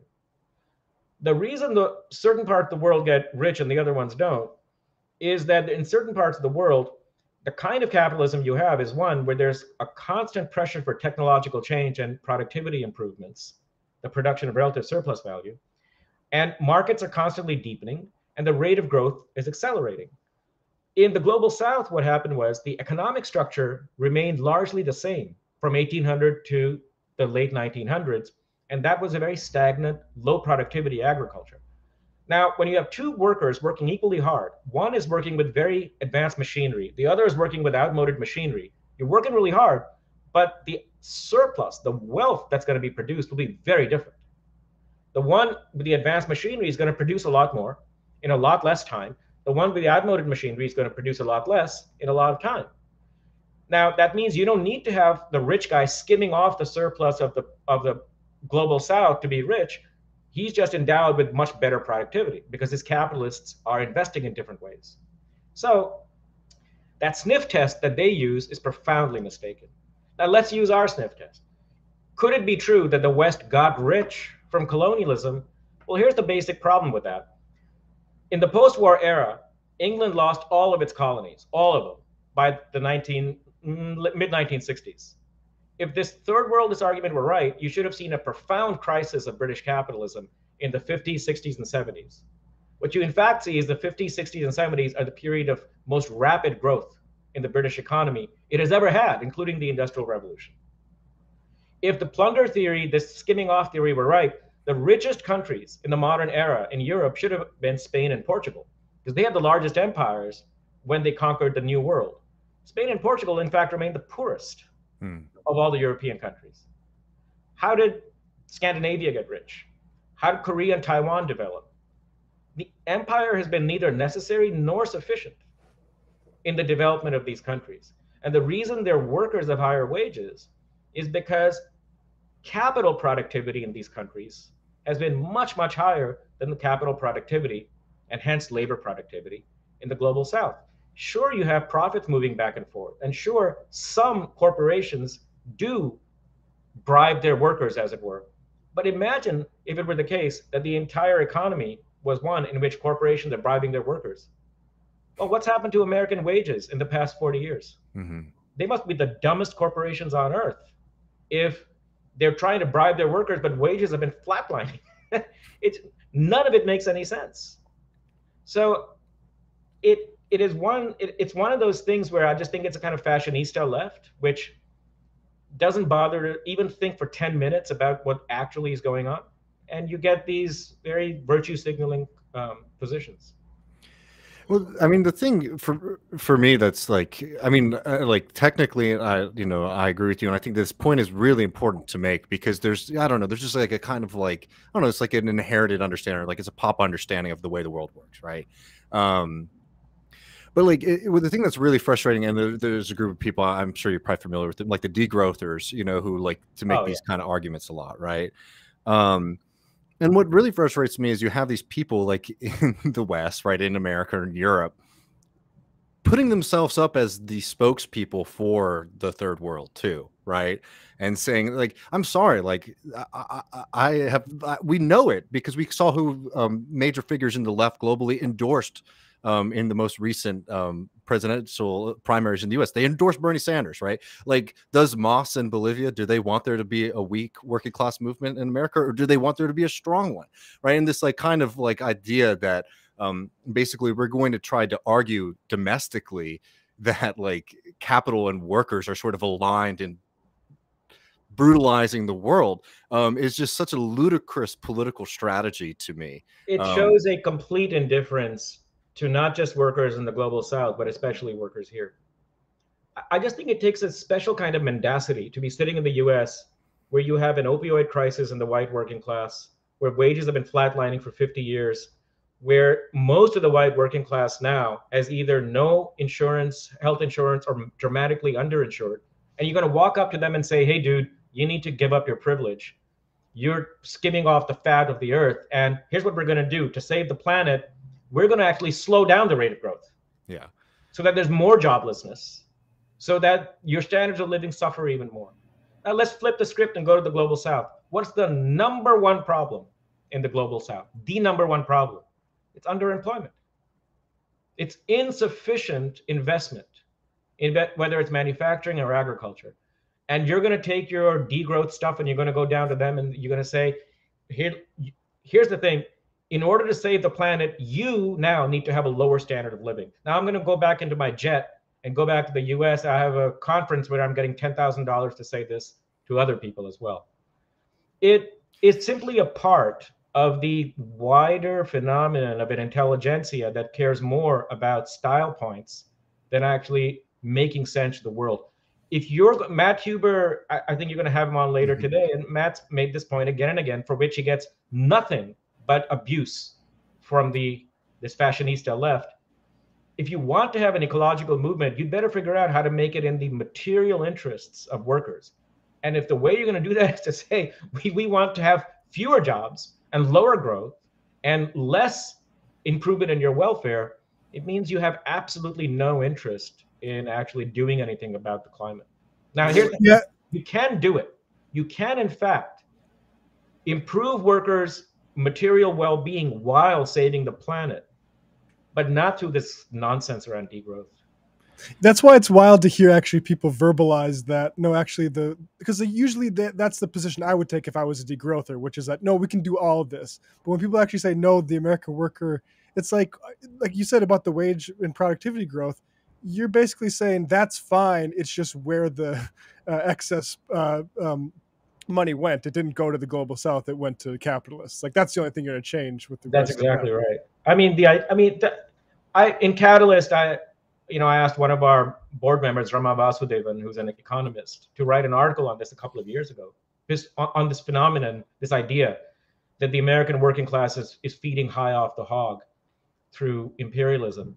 The reason the certain parts of the world get rich and the other ones don't is that in certain parts of the world, the kind of capitalism you have is one where there's a constant pressure for technological change and productivity improvements, the production of relative surplus value and markets are constantly deepening, and the rate of growth is accelerating. In the global south, what happened was the economic structure remained largely the same from 1800 to the late 1900s, and that was a very stagnant, low productivity agriculture. Now, when you have two workers working equally hard, one is working with very advanced machinery, the other is working with outmoded machinery. You're working really hard, but the surplus, the wealth that's going to be produced will be very different. The one with the advanced machinery is going to produce a lot more in a lot less time. The one with the outmoded machinery is going to produce a lot less in a lot of time. Now that means you don't need to have the rich guy skimming off the surplus of the of the global south to be rich. He's just endowed with much better productivity because his capitalists are investing in different ways. So that sniff test that they use is profoundly mistaken. Now let's use our sniff test. Could it be true that the West got rich from colonialism. Well, here's the basic problem with that. In the post war era, England lost all of its colonies, all of them, by the 19, mm, mid 1960s. If this third worldist argument were right, you should have seen a profound crisis of British capitalism in the 50s, 60s, and 70s. What you in fact see is the 50s, 60s, and 70s are the period of most rapid growth in the British economy it has ever had, including the Industrial Revolution if the plunder theory, this skimming off theory were right, the richest countries in the modern era in Europe should have been Spain and Portugal, because they had the largest empires when they conquered the New World. Spain and Portugal, in fact, remained the poorest hmm. Of all the European countries. How did Scandinavia get rich? How did Korea and Taiwan develop? The empire has been neither necessary nor sufficient in the development of these countries. And the reason they're workers of higher wages is because capital productivity in these countries has been much, much higher than the capital productivity and hence labor productivity in the global south. Sure, you have profits moving back and forth. And sure, some corporations do bribe their workers, as it were. But imagine if it were the case that the entire economy was one in which corporations are bribing their workers. Well, what's happened to American wages in the past 40 years? Mm-hmm. They must be the dumbest corporations on earth if they're trying to bribe their workers, but wages have been flatlining. it's none of it makes any sense. So it it is one it, it's one of those things where I just think it's a kind of fashionista left, which doesn't bother to even think for 10 minutes about what actually is going on. And you get these very virtue signaling um, positions. Well, I mean, the thing for for me that's like, I mean, uh, like technically, I you know I agree with you, and I think this point is really important to make because there's I don't know, there's just like a kind of like I don't know, it's like an inherited understanding, like it's a pop understanding of the way the world works, right? Um, but like it, the thing that's really frustrating, and there, there's a group of people I'm sure you're probably familiar with, them, like the degrowthers, you know, who like to make oh, these yeah. kind of arguments a lot, right? Um, and what really frustrates me is you have these people like in the West, right, in America and Europe, putting themselves up as the spokespeople for the third world too, right? And saying like, "I'm sorry, like I, I, I have, I, we know it because we saw who um, major figures in the left globally endorsed um, in the most recent um, presidential primaries in the U.S. They endorsed Bernie Sanders, right? Like, does MAS in Bolivia do they want there to be a weak working class movement in America, or do they want there to be a strong one, right? And this like kind of like idea that um, basically we're going to try to argue domestically that like capital and workers are sort of aligned in brutalizing the world um, is just such a ludicrous political strategy to me. It um, shows a complete indifference to not just workers in the global south, but especially workers here. I just think it takes a special kind of mendacity to be sitting in the US where you have an opioid crisis in the white working class, where wages have been flatlining for 50 years, where most of the white working class now has either no insurance, health insurance, or dramatically underinsured. And you're going to walk up to them and say, hey, dude, you need to give up your privilege. You're skimming off the fat of the earth. And here's what we're going to do to save the planet we're going to actually slow down the rate of growth. Yeah. So that there's more joblessness, so that your standards of living suffer even more. Now let's flip the script and go to the global south. What's the number one problem in the global south? The number one problem. It's underemployment. It's insufficient investment in whether it's manufacturing or agriculture. And you're going to take your degrowth stuff and you're going to go down to them and you're going to say, here, here's the thing in order to save the planet, you now need to have a lower standard of living. Now I'm going to go back into my jet and go back to the US. I have a conference where I'm getting $10,000 to say this to other people as well. It is simply a part of the wider phenomenon of an intelligentsia that cares more about style points than actually making sense of the world. If you're Matt Huber, I, I think you're going to have him on later mm-hmm. today, and Matt's made this point again and again, for which he gets nothing but abuse from the this fashionista left. If you want to have an ecological movement, you'd better figure out how to make it in the material interests of workers. And if the way you're going to do that is to say we, we want to have fewer jobs and lower growth and less improvement in your welfare, it means you have absolutely no interest in actually doing anything about the climate. Now, here's yeah. you can do it. You can, in fact, improve workers' material well-being while saving the planet, but not through this nonsense around degrowth. That's why it's wild to hear actually people verbalize that. No, actually, the because usually that's the position I would take if I was a degrowther, which is that no, we can do all of this. But when people actually say no, the American worker, it's like like you said about the wage and productivity growth. You're basically saying that's fine. It's just where the uh, excess uh, um, money went. It didn't go to the global south. It went to capitalists. Like that's the only thing you're going to change with the. That's exactly right. I mean, the I, I mean, the, I in Catalyst, I you know, I asked one of our board members, Ramaa Vasudevan, who's an economist, to write an article on this a couple of years ago, just on, on this phenomenon, this idea that the American working class is, is feeding high off the hog through imperialism.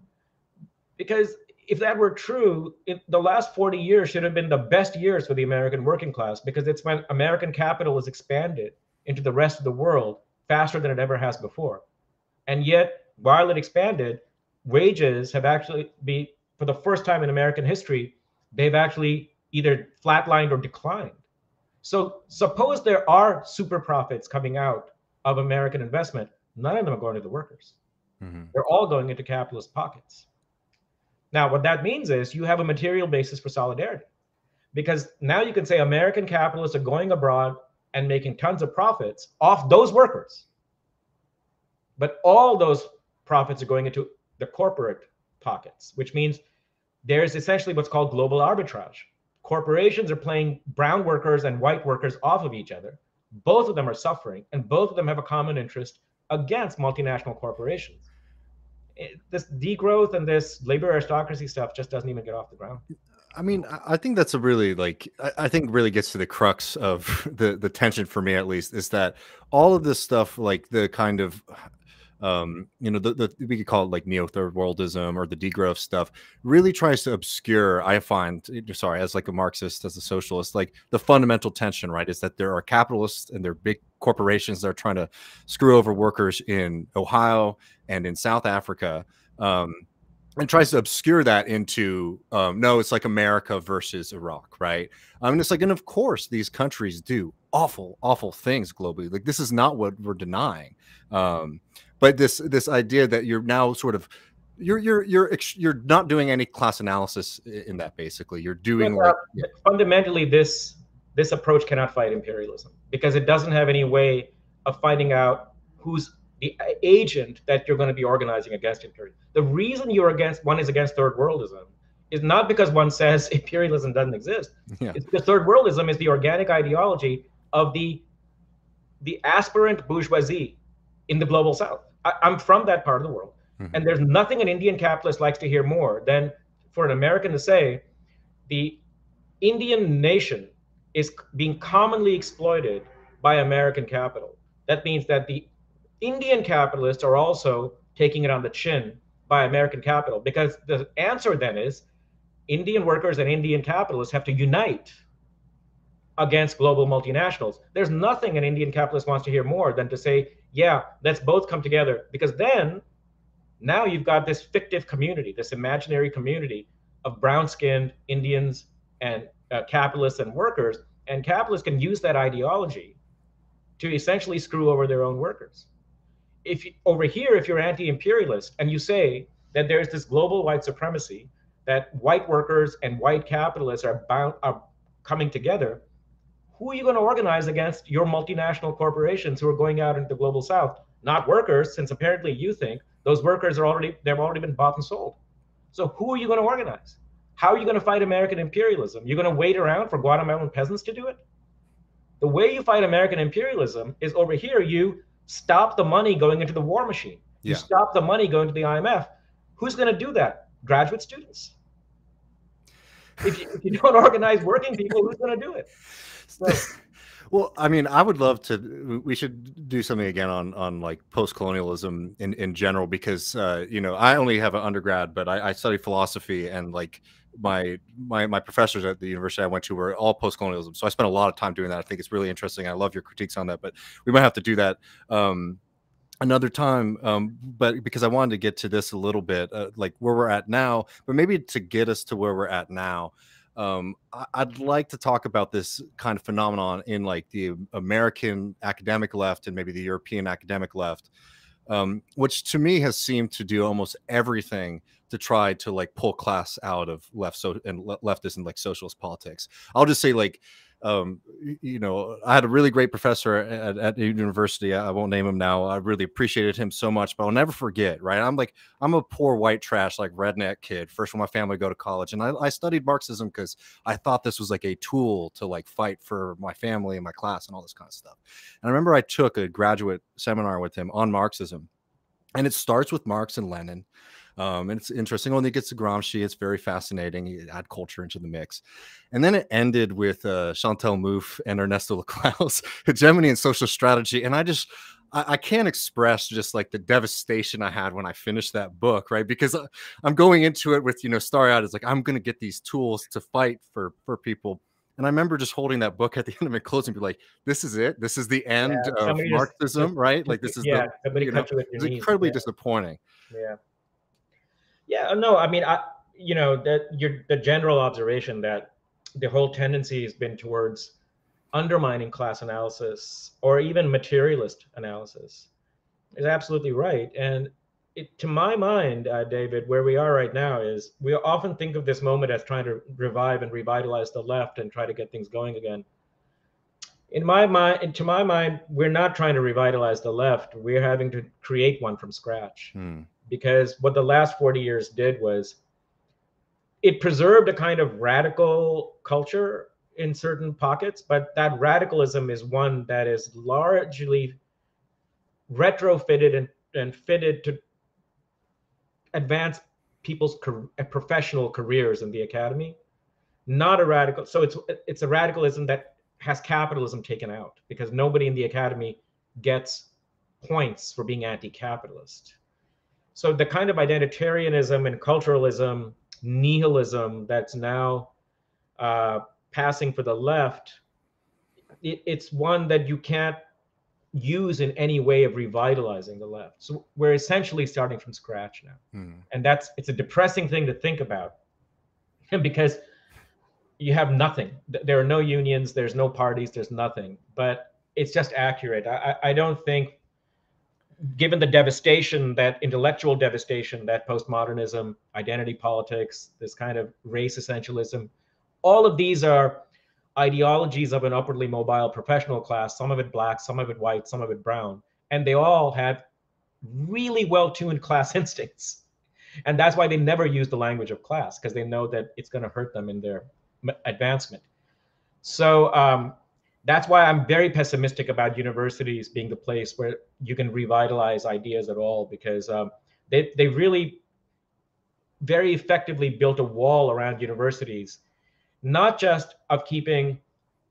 Because if that were true, it, the last 40 years should have been the best years for the American working class because it's when American capital has expanded into the rest of the world faster than it ever has before. And yet, while it expanded, wages have actually be for the first time in American history, they've actually either flatlined or declined. So suppose there are super profits coming out of American investment, none of them are going to the workers. Mm-hmm. They're all going into capitalist pockets. Now, what that means is you have a material basis for solidarity because now you can say American capitalists are going abroad and making tons of profits off those workers. But all those profits are going into the corporate pockets, which means there's essentially what's called global arbitrage. corporations are playing brown workers and white workers off of each other. Both of them are suffering, and both of them have a common interest against multinational corporations. This degrowth and this labor aristocracy stuff just doesn't even get off the ground. I mean, I think that's a really like I think really gets to the crux of the the tension for me at least is that all of this stuff, like the kind of um, you know, the, the we could call it like neo third worldism or the degrowth stuff, really tries to obscure. I find, sorry, as like a Marxist, as a socialist, like the fundamental tension, right, is that there are capitalists and there are big corporations that are trying to screw over workers in Ohio and in South Africa. Um, and tries to obscure that into um, no, it's like America versus Iraq, right? I mean, it's like, and of course, these countries do awful, awful things globally. Like this is not what we're denying. Um, but this this idea that you're now sort of you're you're you're you're not doing any class analysis in that basically you're doing like, yeah. fundamentally this this approach cannot fight imperialism because it doesn't have any way of finding out who's the agent that you're going to be organizing against imperialism the reason you're against one is against third worldism is not because one says imperialism doesn't exist yeah. it's because third worldism is the organic ideology of the the aspirant bourgeoisie in the global south I, am from that part of the world. Mm-hmm. And there's nothing an Indian capitalist likes to hear more than for an American to say the Indian nation is being commonly exploited by American capital. That means that the Indian capitalists are also taking it on the chin by American capital because the answer then is Indian workers and Indian capitalists have to unite against global multinationals. There's nothing an Indian capitalist wants to hear more than to say yeah, let's both come together because then now you've got this fictive community, this imaginary community of brown skinned Indians and uh, capitalists and workers. And capitalists can use that ideology to essentially screw over their own workers. If you, over here, if you're anti imperialist and you say that there's this global white supremacy, that white workers and white capitalists are bound are coming together, who are you going to organize against your multinational corporations who are going out into the global south? Not workers, since apparently you think those workers are already they've already been bought and sold. So who are you going to organize? How are you going to fight American imperialism? You're going to wait around for Guatemalan peasants to do it? The way you fight American imperialism is over here. You stop the money going into the war machine. You yeah. stop the money going to the IMF. Who's going to do that? Graduate students. If you, if you don't organize working people, who's going to do it? well, I mean, I would love to. We should do something again on on like post colonialism in in general because uh, you know I only have an undergrad, but I, I study philosophy and like my my my professors at the university I went to were all post colonialism. So I spent a lot of time doing that. I think it's really interesting. I love your critiques on that, but we might have to do that um, another time. Um, but because I wanted to get to this a little bit, uh, like where we're at now, but maybe to get us to where we're at now um, I'd like to talk about this kind of phenomenon in like the American academic left and maybe the European academic left, um, which to me has seemed to do almost everything to try to like pull class out of left so and leftist and like socialist politics. I'll just say like um, you know, I had a really great professor at, at the university. I won't name him now. I really appreciated him so much, but I'll never forget. Right? I'm like, I'm a poor white trash, like redneck kid. First from my family go to college, and I, I studied Marxism because I thought this was like a tool to like fight for my family and my class and all this kind of stuff. And I remember I took a graduate seminar with him on Marxism, and it starts with Marx and Lenin. Um, and it's interesting. When it gets to Gramsci, it's very fascinating. You add culture into the mix. And then it ended with uh, Chantal Mouffe and Ernesto Laclau's Hegemony and Social Strategy. And I just, I, I, can't express just like the devastation I had when I finished that book, right? Because uh, I'm going into it with, you know, starry eyed. It's like, I'm going to get these tools to fight for, for people. And I remember just holding that book at the end of it, closing, be like, "This is it. This is the end yeah, of Marxism, just, right? Like this is yeah, the, you know, it's incredibly yeah. disappointing." Yeah. Yeah, no, I mean, I you know that your the general observation that the whole tendency has been towards undermining class analysis or even materialist analysis is absolutely right. And it, to my mind, uh, David, where we are right now is we often think of this moment as trying to revive and revitalize the left and try to get things going again. In my mind, to my mind, we're not trying to revitalize the left. We're having to create one from scratch. Hmm because what the last 40 years did was it preserved a kind of radical culture in certain pockets, but that radicalism is one that is largely retrofitted and, and fitted to advance people's uh, professional careers in the academy. Not a radical so it's it's a radicalism that has capitalism taken out because nobody in the academy gets points for being anti-capitalist so the kind of identitarianism and culturalism nihilism that's now uh, passing for the left it, it's one that you can't use in any way of revitalizing the left so we're essentially starting from scratch now mm. and that's it's a depressing thing to think about because you have nothing. There are no unions, there's no parties, there's nothing. But it's just accurate. I, I don't think, given the devastation, that intellectual devastation that postmodernism, identity politics, this kind of race essentialism, all of these are ideologies of an upwardly mobile professional class, some of it black, some of it white, some of it brown. And they all have really well tuned class instincts. And that's why they never use the language of class, because they know that it's going to hurt them in their advancement. So um, that's why I'm very pessimistic about universities being the place where you can revitalize ideas at all, because um, they they really very effectively built a wall around universities, not just of keeping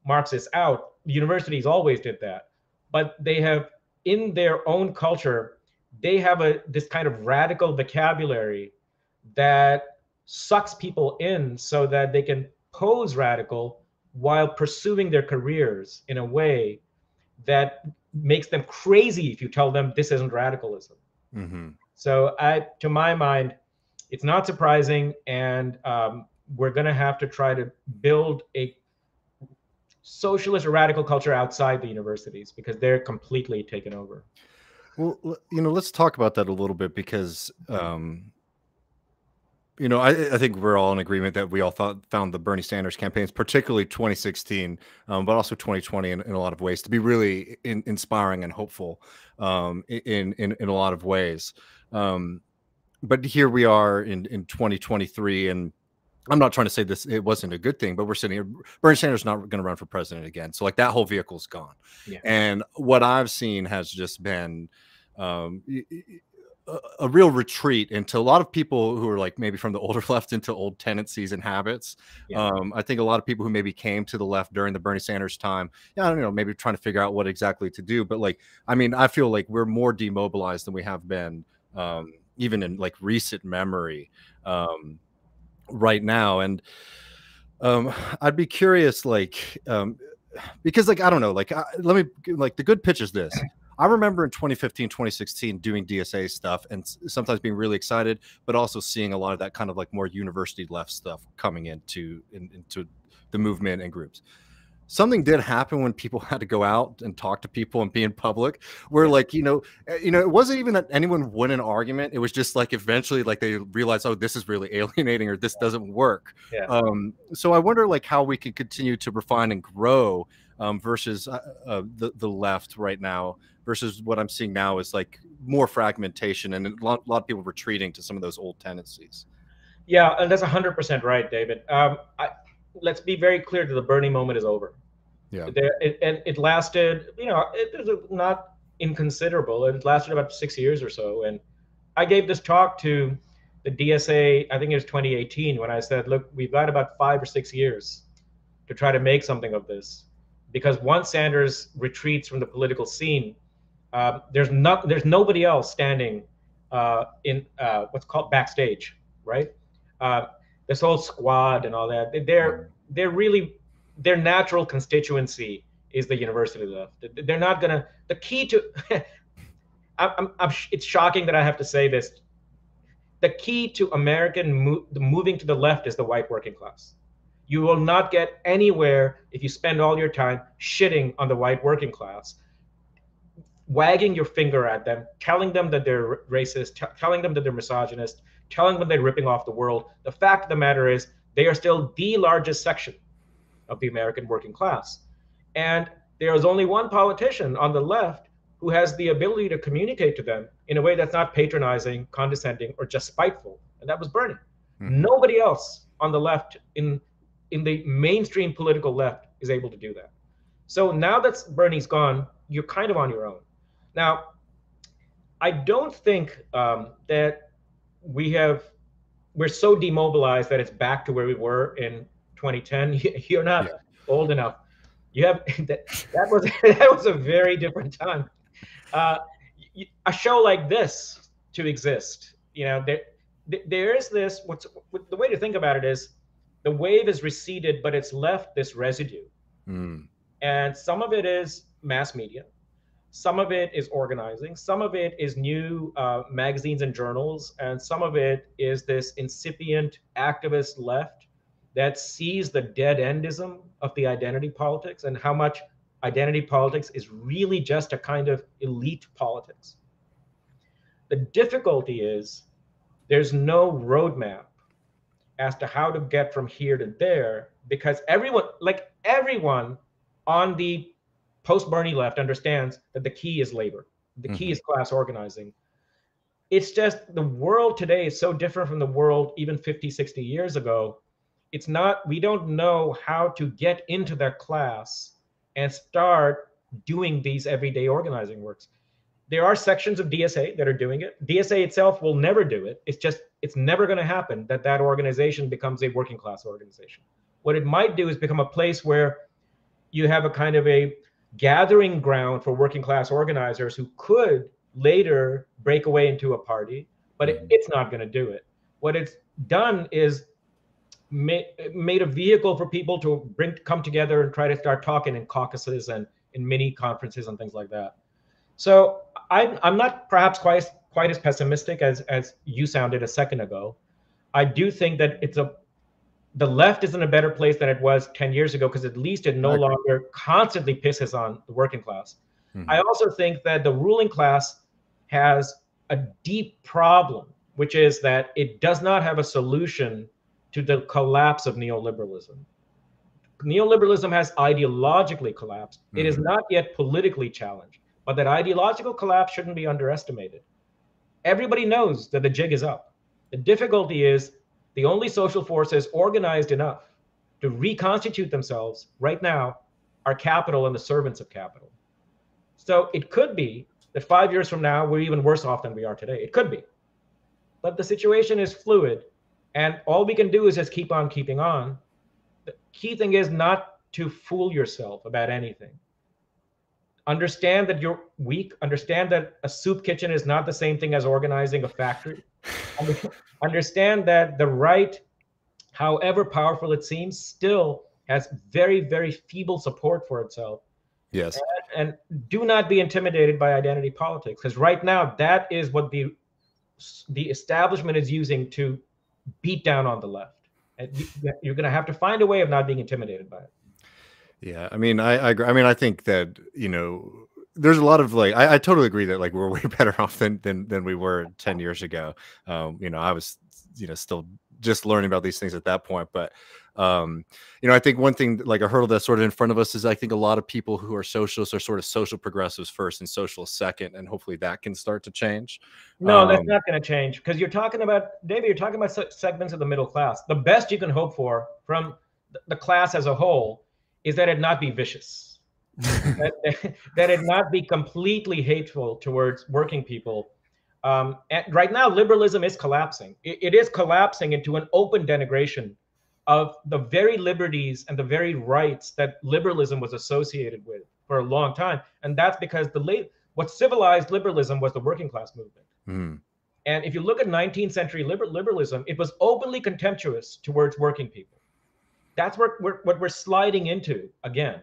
Marxists out. Universities always did that, but they have in their own culture, they have a this kind of radical vocabulary that sucks people in so that they can pose radical while pursuing their careers in a way that makes them crazy if you tell them this isn't radicalism. Mm-hmm. So, I, to my mind, it's not surprising, and um, we're going to have to try to build a socialist or radical culture outside the universities because they're completely taken over. Well, you know, let's talk about that a little bit because um, you know, I, I, think we're all in agreement that we all thought found the Bernie Sanders campaigns, particularly 2016, um, but also 2020 in, in, a lot of ways, to be really in, inspiring and hopeful um, in, in in a lot of ways. Um, but here we are in in 2023, and I'm not trying to say this it wasn't a good thing, but we're sitting here. Bernie Sanders not going to run for president again, so like that whole vehicle's gone. Yeah. And what I've seen has just been um, a, real retreat into a lot of people who are like maybe from the older left into old tendencies and habits. Yeah. Um, I think a lot of people who maybe came to the left during the Bernie Sanders time, yeah, I don't know, maybe trying to figure out what exactly to do. But like, I mean, I feel like we're more demobilized than we have been, um, even in like recent memory, um, right now. And um, I'd be curious, like, um, because like I don't know, like, I, let me like the good pitch is this. I remember in 2015, 2016 doing DSA stuff and sometimes being really excited, but also seeing a lot of that kind of like more university left stuff coming into in, into the movement and groups. Something did happen when people had to go out and talk to people and be in public. Where like you know, eh, you know, it wasn't even that anyone won an argument. It was just like eventually, like they realized, oh, this is really alienating, or this doesn't work. Yeah. Um, so I wonder like how we can continue to refine and grow um, versus uh, uh, the the left right now versus what I'm seeing now is like more fragmentation and a lot, a lot of people retreating to some of those old tendencies. Yeah, and that's 100% right, David. Um, I, let's be very clear that the Bernie moment is over. Yeah. There, it, and it lasted, you know, it was not inconsiderable. It lasted about six years or so. And I gave this talk to the DSA, I think it was 2018, when I said, look, we've got about five or six years to try to make something of this. Because once Sanders retreats from the political scene, uh, there's not there's nobody else standing uh, in uh, what's called backstage, right? Uh, this whole squad and all that. They're they're really their natural constituency is the university left. They're not gonna. The key to I'm, I'm, it's shocking that I have to say this. The key to American mo- moving to the left is the white working class. You will not get anywhere if you spend all your time shitting on the white working class wagging your finger at them, telling them that they're racist, t- telling them that they're misogynist, telling them they're ripping off the world. The fact of the matter is, they are still the largest section of the American working class. And there is only one politician on the left who has the ability to communicate to them in a way that's not patronizing, condescending, or just spiteful. And that was Bernie. Mm-hmm. Nobody else on the left in in the mainstream political left is able to do that. So now that Bernie's gone, you're kind of on your own. Now, I don't think um, that we have we're so demobilized that it's back to where we were in 2010. You're not yeah. old enough. You have that. That was that was a very different time. Uh, a show like this to exist, you know, there there is this. What's the way to think about it is the wave is receded, but it's left this residue. Mm. And some of it is mass media, some of it is organizing, some of it is new uh, magazines and journals, and some of it is this incipient activist left that sees the dead endism of the identity politics and how much identity politics is really just a kind of elite politics. The difficulty is there's no roadmap as to how to get from here to there because everyone like everyone on the post bernie left understands that the key is labor. The key mm-hmm. is class organizing. It's just the world today is so different from the world even 50 60 years ago. It's not we don't know how to get into that class and start doing these everyday organizing works there are sections of DSA that are doing it. DSA itself will never do it. It's just it's never going to happen that that organization becomes a working class organization. What it might do is become a place where you have a kind of a gathering ground for working class organizers who could later break away into a party, but it, it's not going to do it. What it's done is made, made a vehicle for people to bring come together and try to start talking in caucuses and in mini conferences and things like that. So I'm I'm not perhaps quite quite as pessimistic as as you sounded a second ago. I do think that it's a the left is in a better place than it was 10 years ago because at least it no longer constantly pisses on the working class. Mm-hmm. I also think that the ruling class has a deep problem, which is that it does not have a solution to the collapse of neoliberalism. Neoliberalism has ideologically collapsed. Mm-hmm. It is mm-hmm. not yet politically challenged. But that ideological collapse shouldn't be underestimated. Everybody knows that the jig is up. The difficulty is the only social forces organized enough to reconstitute themselves right now are capital and the servants of capital. So it could be that five years from now, we're even worse off than we are today. It could be. But the situation is fluid. And all we can do is just keep on keeping on. The key thing is not to fool yourself about anything understand that you're weak. Understand that a soup kitchen is not the same thing as organizing a factory. Understand that the right however powerful it seems still has very very feeble support for itself. Yes. And, and do not be intimidated by identity politics because right now that is what the the establishment is using to beat down on the left. And you're going to have to find a way of not being intimidated by it yeah, I mean, I, I. I mean, I think that you know, there's a lot of like, I, I totally agree that like we're way better off than than than we were ten years ago. Um, you know, I was, you know, still just learning about these things at that point, but um you know i think one thing like a hurdle that's sort of in front of us is i think a lot of people who are socialists are sort of social progressives first and socialists second and hopefully that can start to change no um, that's not going to change because you're talking about david you're talking about segments of the middle class the best you can hope for from the class as a whole is that it not be vicious, that, that, it not be completely hateful towards working people. Um, and right now, liberalism is collapsing. It, it is collapsing into an open denigration of the very liberties and the very rights that liberalism was associated with for a long time. And that's because the late what civilized liberalism was the working class movement. Mm. And if you look at 19th century liber- liberalism, it was openly contemptuous towards working people. That's what we're, what we're sliding into again.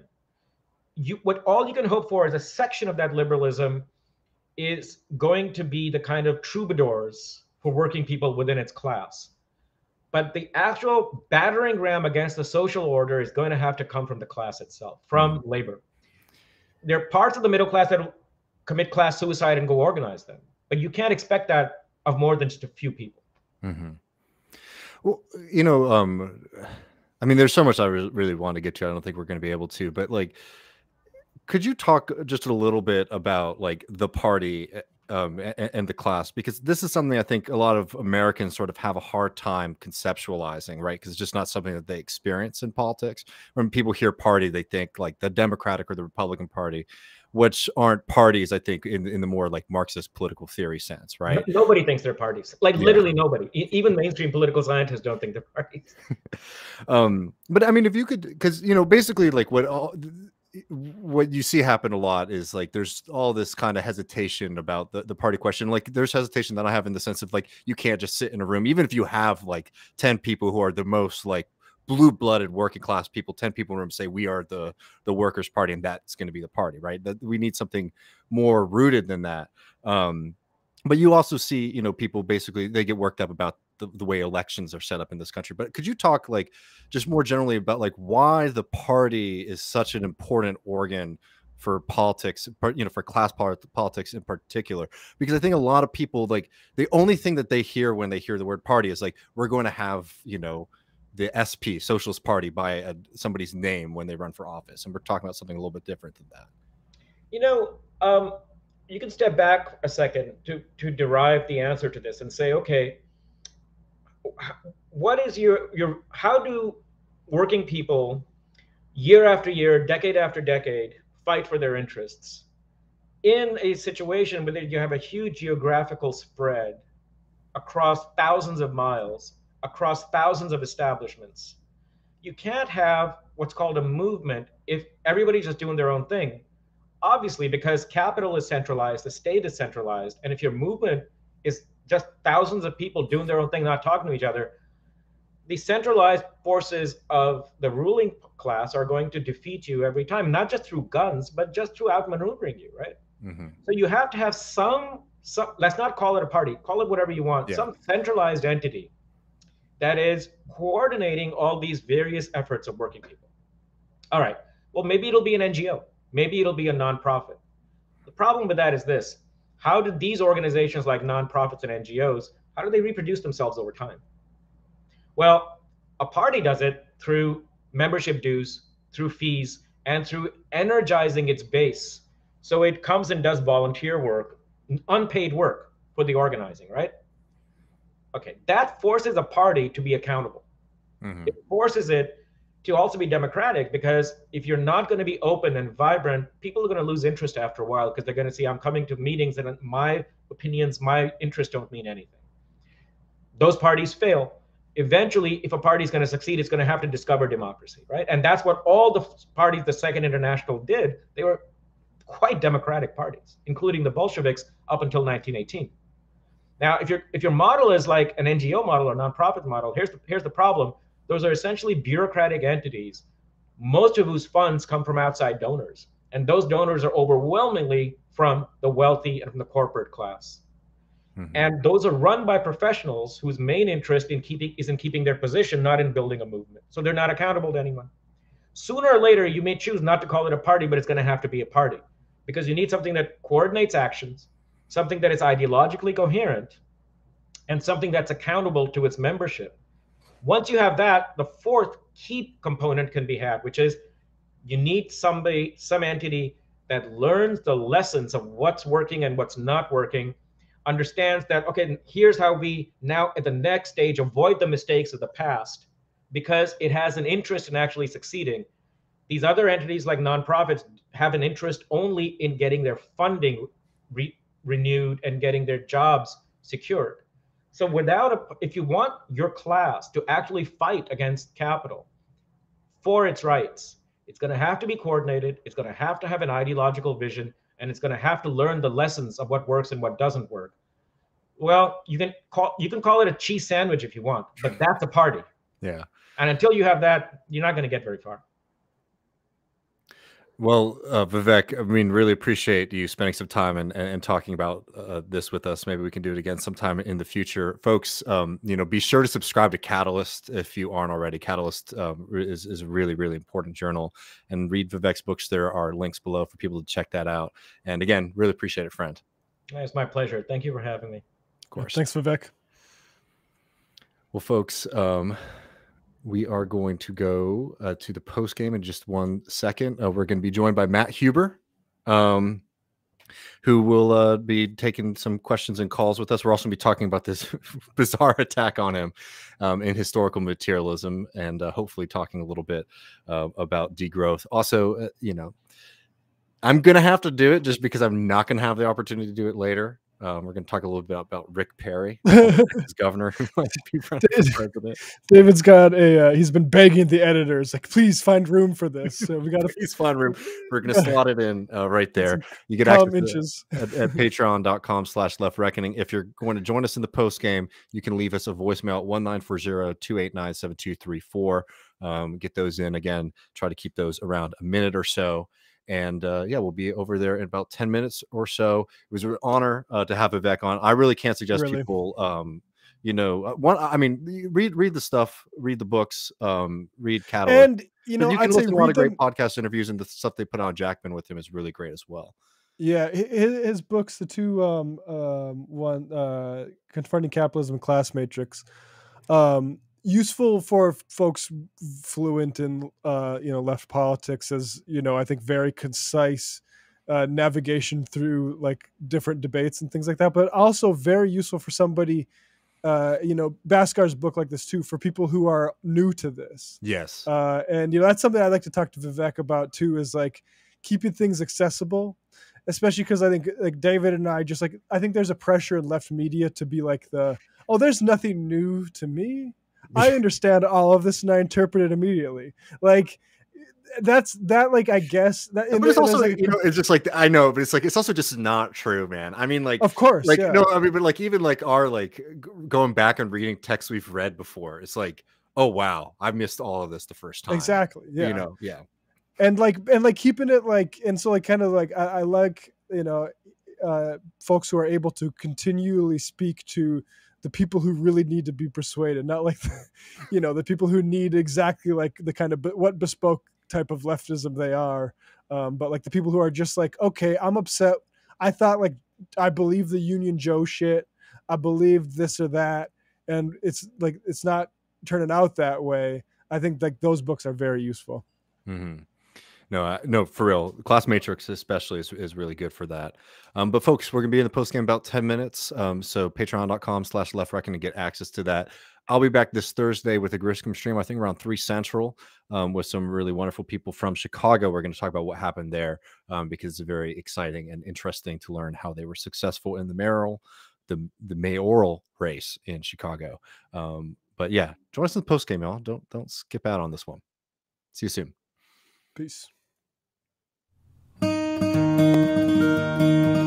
You, what all you can hope for is a section of that liberalism is going to be the kind of troubadours for working people within its class. But the actual battering ram against the social order is going to have to come from the class itself, from mm-hmm. labor. There are parts of the middle class that commit class suicide and go organize them, but you can't expect that of more than just a few people. Mm-hmm. Well, you know, um, I mean, there's so much I re- really want to get to. I don't think we're going to be able to, but like, could you talk just a little bit about like the party um, and, and, the class because this is something I think a lot of Americans sort of have a hard time conceptualizing, right? Because it's just not something that they experience in politics. When people hear party, they think like the Democratic or the Republican Party, which aren't parties, I think, in, in the more like Marxist political theory sense, right? Nobody thinks they're parties. Like yeah. literally nobody. E- even mainstream political scientists don't think they're parties. um, but I mean, if you could, because you know, basically, like what all what you see happen a lot is like there's all this kind of hesitation about the, the party question like there's hesitation that i have in the sense of like you can't just sit in a room even if you have like 10 people who are the most like blue-blooded working class people 10 people in room say we are the the workers party and that's going to be the party right? That we need something more rooted than that um but you also see you know people basically they get worked up about the, the way elections are set up in this country but could you talk like just more generally about like why the party is such an important organ for politics you know for class politics in particular? Because i think a lot of people like the only thing that they hear when they hear the word party is like we're going to have you know the SP Socialist Party by a, somebody's name when they run for office, and we're talking about something a little bit different than that. You know, um, you can step back a second to to derive the answer to this and say, okay, what is your your how do working people year after year, decade after decade fight for their interests in a situation where you have a huge geographical spread across thousands of miles, across thousands of establishments? You can't have what's called a movement if everybody's just doing their own thing. Obviously, because capital is centralized, the state is centralized, and if your movement is just thousands of people doing their own thing, not talking to each other, the centralized forces of the ruling class are going to defeat you every time, not just through guns, but just through outmaneuvering you, right? Mm-hmm. So you have to have some, some, let's not call it a party, call it whatever you want, yeah. some centralized entity that is coordinating all these various efforts of working people. All right, well, maybe it'll be an NGO, maybe it'll be a nonprofit. The problem with that is this how do these organizations like nonprofits and NGOs, how do they reproduce themselves over time? Well, a party does it through membership dues, through fees, and through energizing its base. So it comes and does volunteer work, unpaid work for the organizing, right? Okay, that forces a party to be accountable. Mm-hmm. It forces it to also be democratic because if you're not going to be open and vibrant, people are going to lose interest after a while because they're going to see I'm coming to meetings and my opinions, my interests don't mean anything. Those parties fail. Eventually, if a party is going to succeed, it's going to have to discover democracy, right? And that's what all the parties, the Second International, did. They were quite democratic parties, including the Bolsheviks up until 1918. Now, if your if your model is like an NGO model or nonprofit model, here's the here's the problem those are essentially bureaucratic entities, most of whose funds come from outside donors. And those donors are overwhelmingly from the wealthy and from the corporate class. Mm-hmm. And those are run by professionals whose main interest in keeping is in keeping their position, not in building a movement. So they're not accountable to anyone. Sooner or later, you may choose not to call it a party, but it's going to have to be a party because you need something that coordinates actions, something that is ideologically coherent, and something that's accountable to its membership. Once you have that, the fourth key component can be had, which is you need somebody, some entity that learns the lessons of what's working and what's not working, understands that, okay, here's how we now at the next stage avoid the mistakes of the past because it has an interest in actually succeeding. These other entities like nonprofits have an interest only in getting their funding re- renewed and getting their jobs secured. So without a, if you want your class to actually fight against capital for its rights, it's going to have to be coordinated. It's going to have to have an ideological vision, and it's going to have to learn the lessons of what works and what doesn't work. Well, you can call you can call it a cheese sandwich if you want, but that's a party. Yeah. And until you have that, you're not going to get very far. Well, uh, Vivek, I mean, really appreciate you spending some time and, and talking about uh, this with us. Maybe we can do it again sometime in the future, folks. Um, you know, be sure to subscribe to Catalyst if you aren't already. Catalyst um, is is a really really important journal, and read Vivek's books. There are links below for people to check that out. And again, really appreciate it, friend. It's my pleasure. Thank you for having me. Of course. Thanks, Vivek. Well, folks. Um, we are going to go uh, to the post game in just one second. Uh, we're going to be joined by Matt Huber. Um, who will uh, be taking some questions and calls with us. We're also going to be talking about this bizarre attack on him um, in historical materialism and uh, hopefully talking a little bit uh, about degrowth. Also, uh, you know, I'm going to have to do it just because I'm not going to have the opportunity to do it later. Um, we're going to talk a little bit about Rick Perry, his governor president. David's got a. Uh, he's been begging the editors, like, please find room for this. So we got to please find room. We're going to slot it in uh, right there. You get access inches. at, at Patreon.com/slash Left Reckoning. If you're going to join us in the post game, you can leave us a voicemail at one nine four zero two eight nine seven two three four. Um, get those in again. Try to keep those around a minute or so. And uh, yeah, we'll be over there in about 10 minutes or so. It was an honor uh, to have Vivek on. I really can't suggest really? people, um, you know, uh, one, I mean, read read the stuff, read the books, um, read Catalyst. And, you know, you can I'd listen to a lot of great podcast interviews and the stuff they put on Jacobin with him is really great as well. Yeah, his, his books, the two um, um, one uh, confronting capitalism, class matrix, um, useful for folks fluent in uh, you know left politics as you know I think very concise uh, navigation through like different debates and things like that, but also very useful for somebody. Uh, you know, Bhaskar's book like this too for people who are new to this. Yes, uh, and you know that's something I'd like to talk to Vivek about too. Is like keeping things accessible, especially because I think like David and I just like I think there's a pressure in left media to be like the oh there's nothing new to me I understand all of this and I interpret it immediately. Like that's that like I guess that but it's also like, you know it's just like I know but it's like it's also just not true man I mean like of course like yeah. no I mean but like even like our like going back and reading texts we've read before it's like oh wow I've missed all of this the first time exactly yeah you know yeah and like and like keeping it like and so like kind of like I, I like you know uh folks who are able to continually speak to the people who really need to be persuaded, not like, the, you know, the people who need exactly like the kind of what bespoke type of leftism they are, um, but like the people who are just like, okay, I'm upset. I thought like I believe the Union Joe shit. I believe this or that, and it's like it's not turning out that way. I think like those books are very useful. Mm-hmm. No, no, for real. Class Matrix especially is, is really good for that. Um, but folks, we're gonna be in the post game about 10 minutes. Um, so patreon.com slash left reckon to get access to that. I'll be back this Thursday with a Griscom stream, I think around three central, um, with some really wonderful people from Chicago. We're going to talk about what happened there um, because it's very exciting and interesting to learn how they were successful in the mayoral, the the mayoral race in Chicago. Um, but yeah, join us in the post game, y'all. Don't don't skip out on this one. See you soon. Peace. Música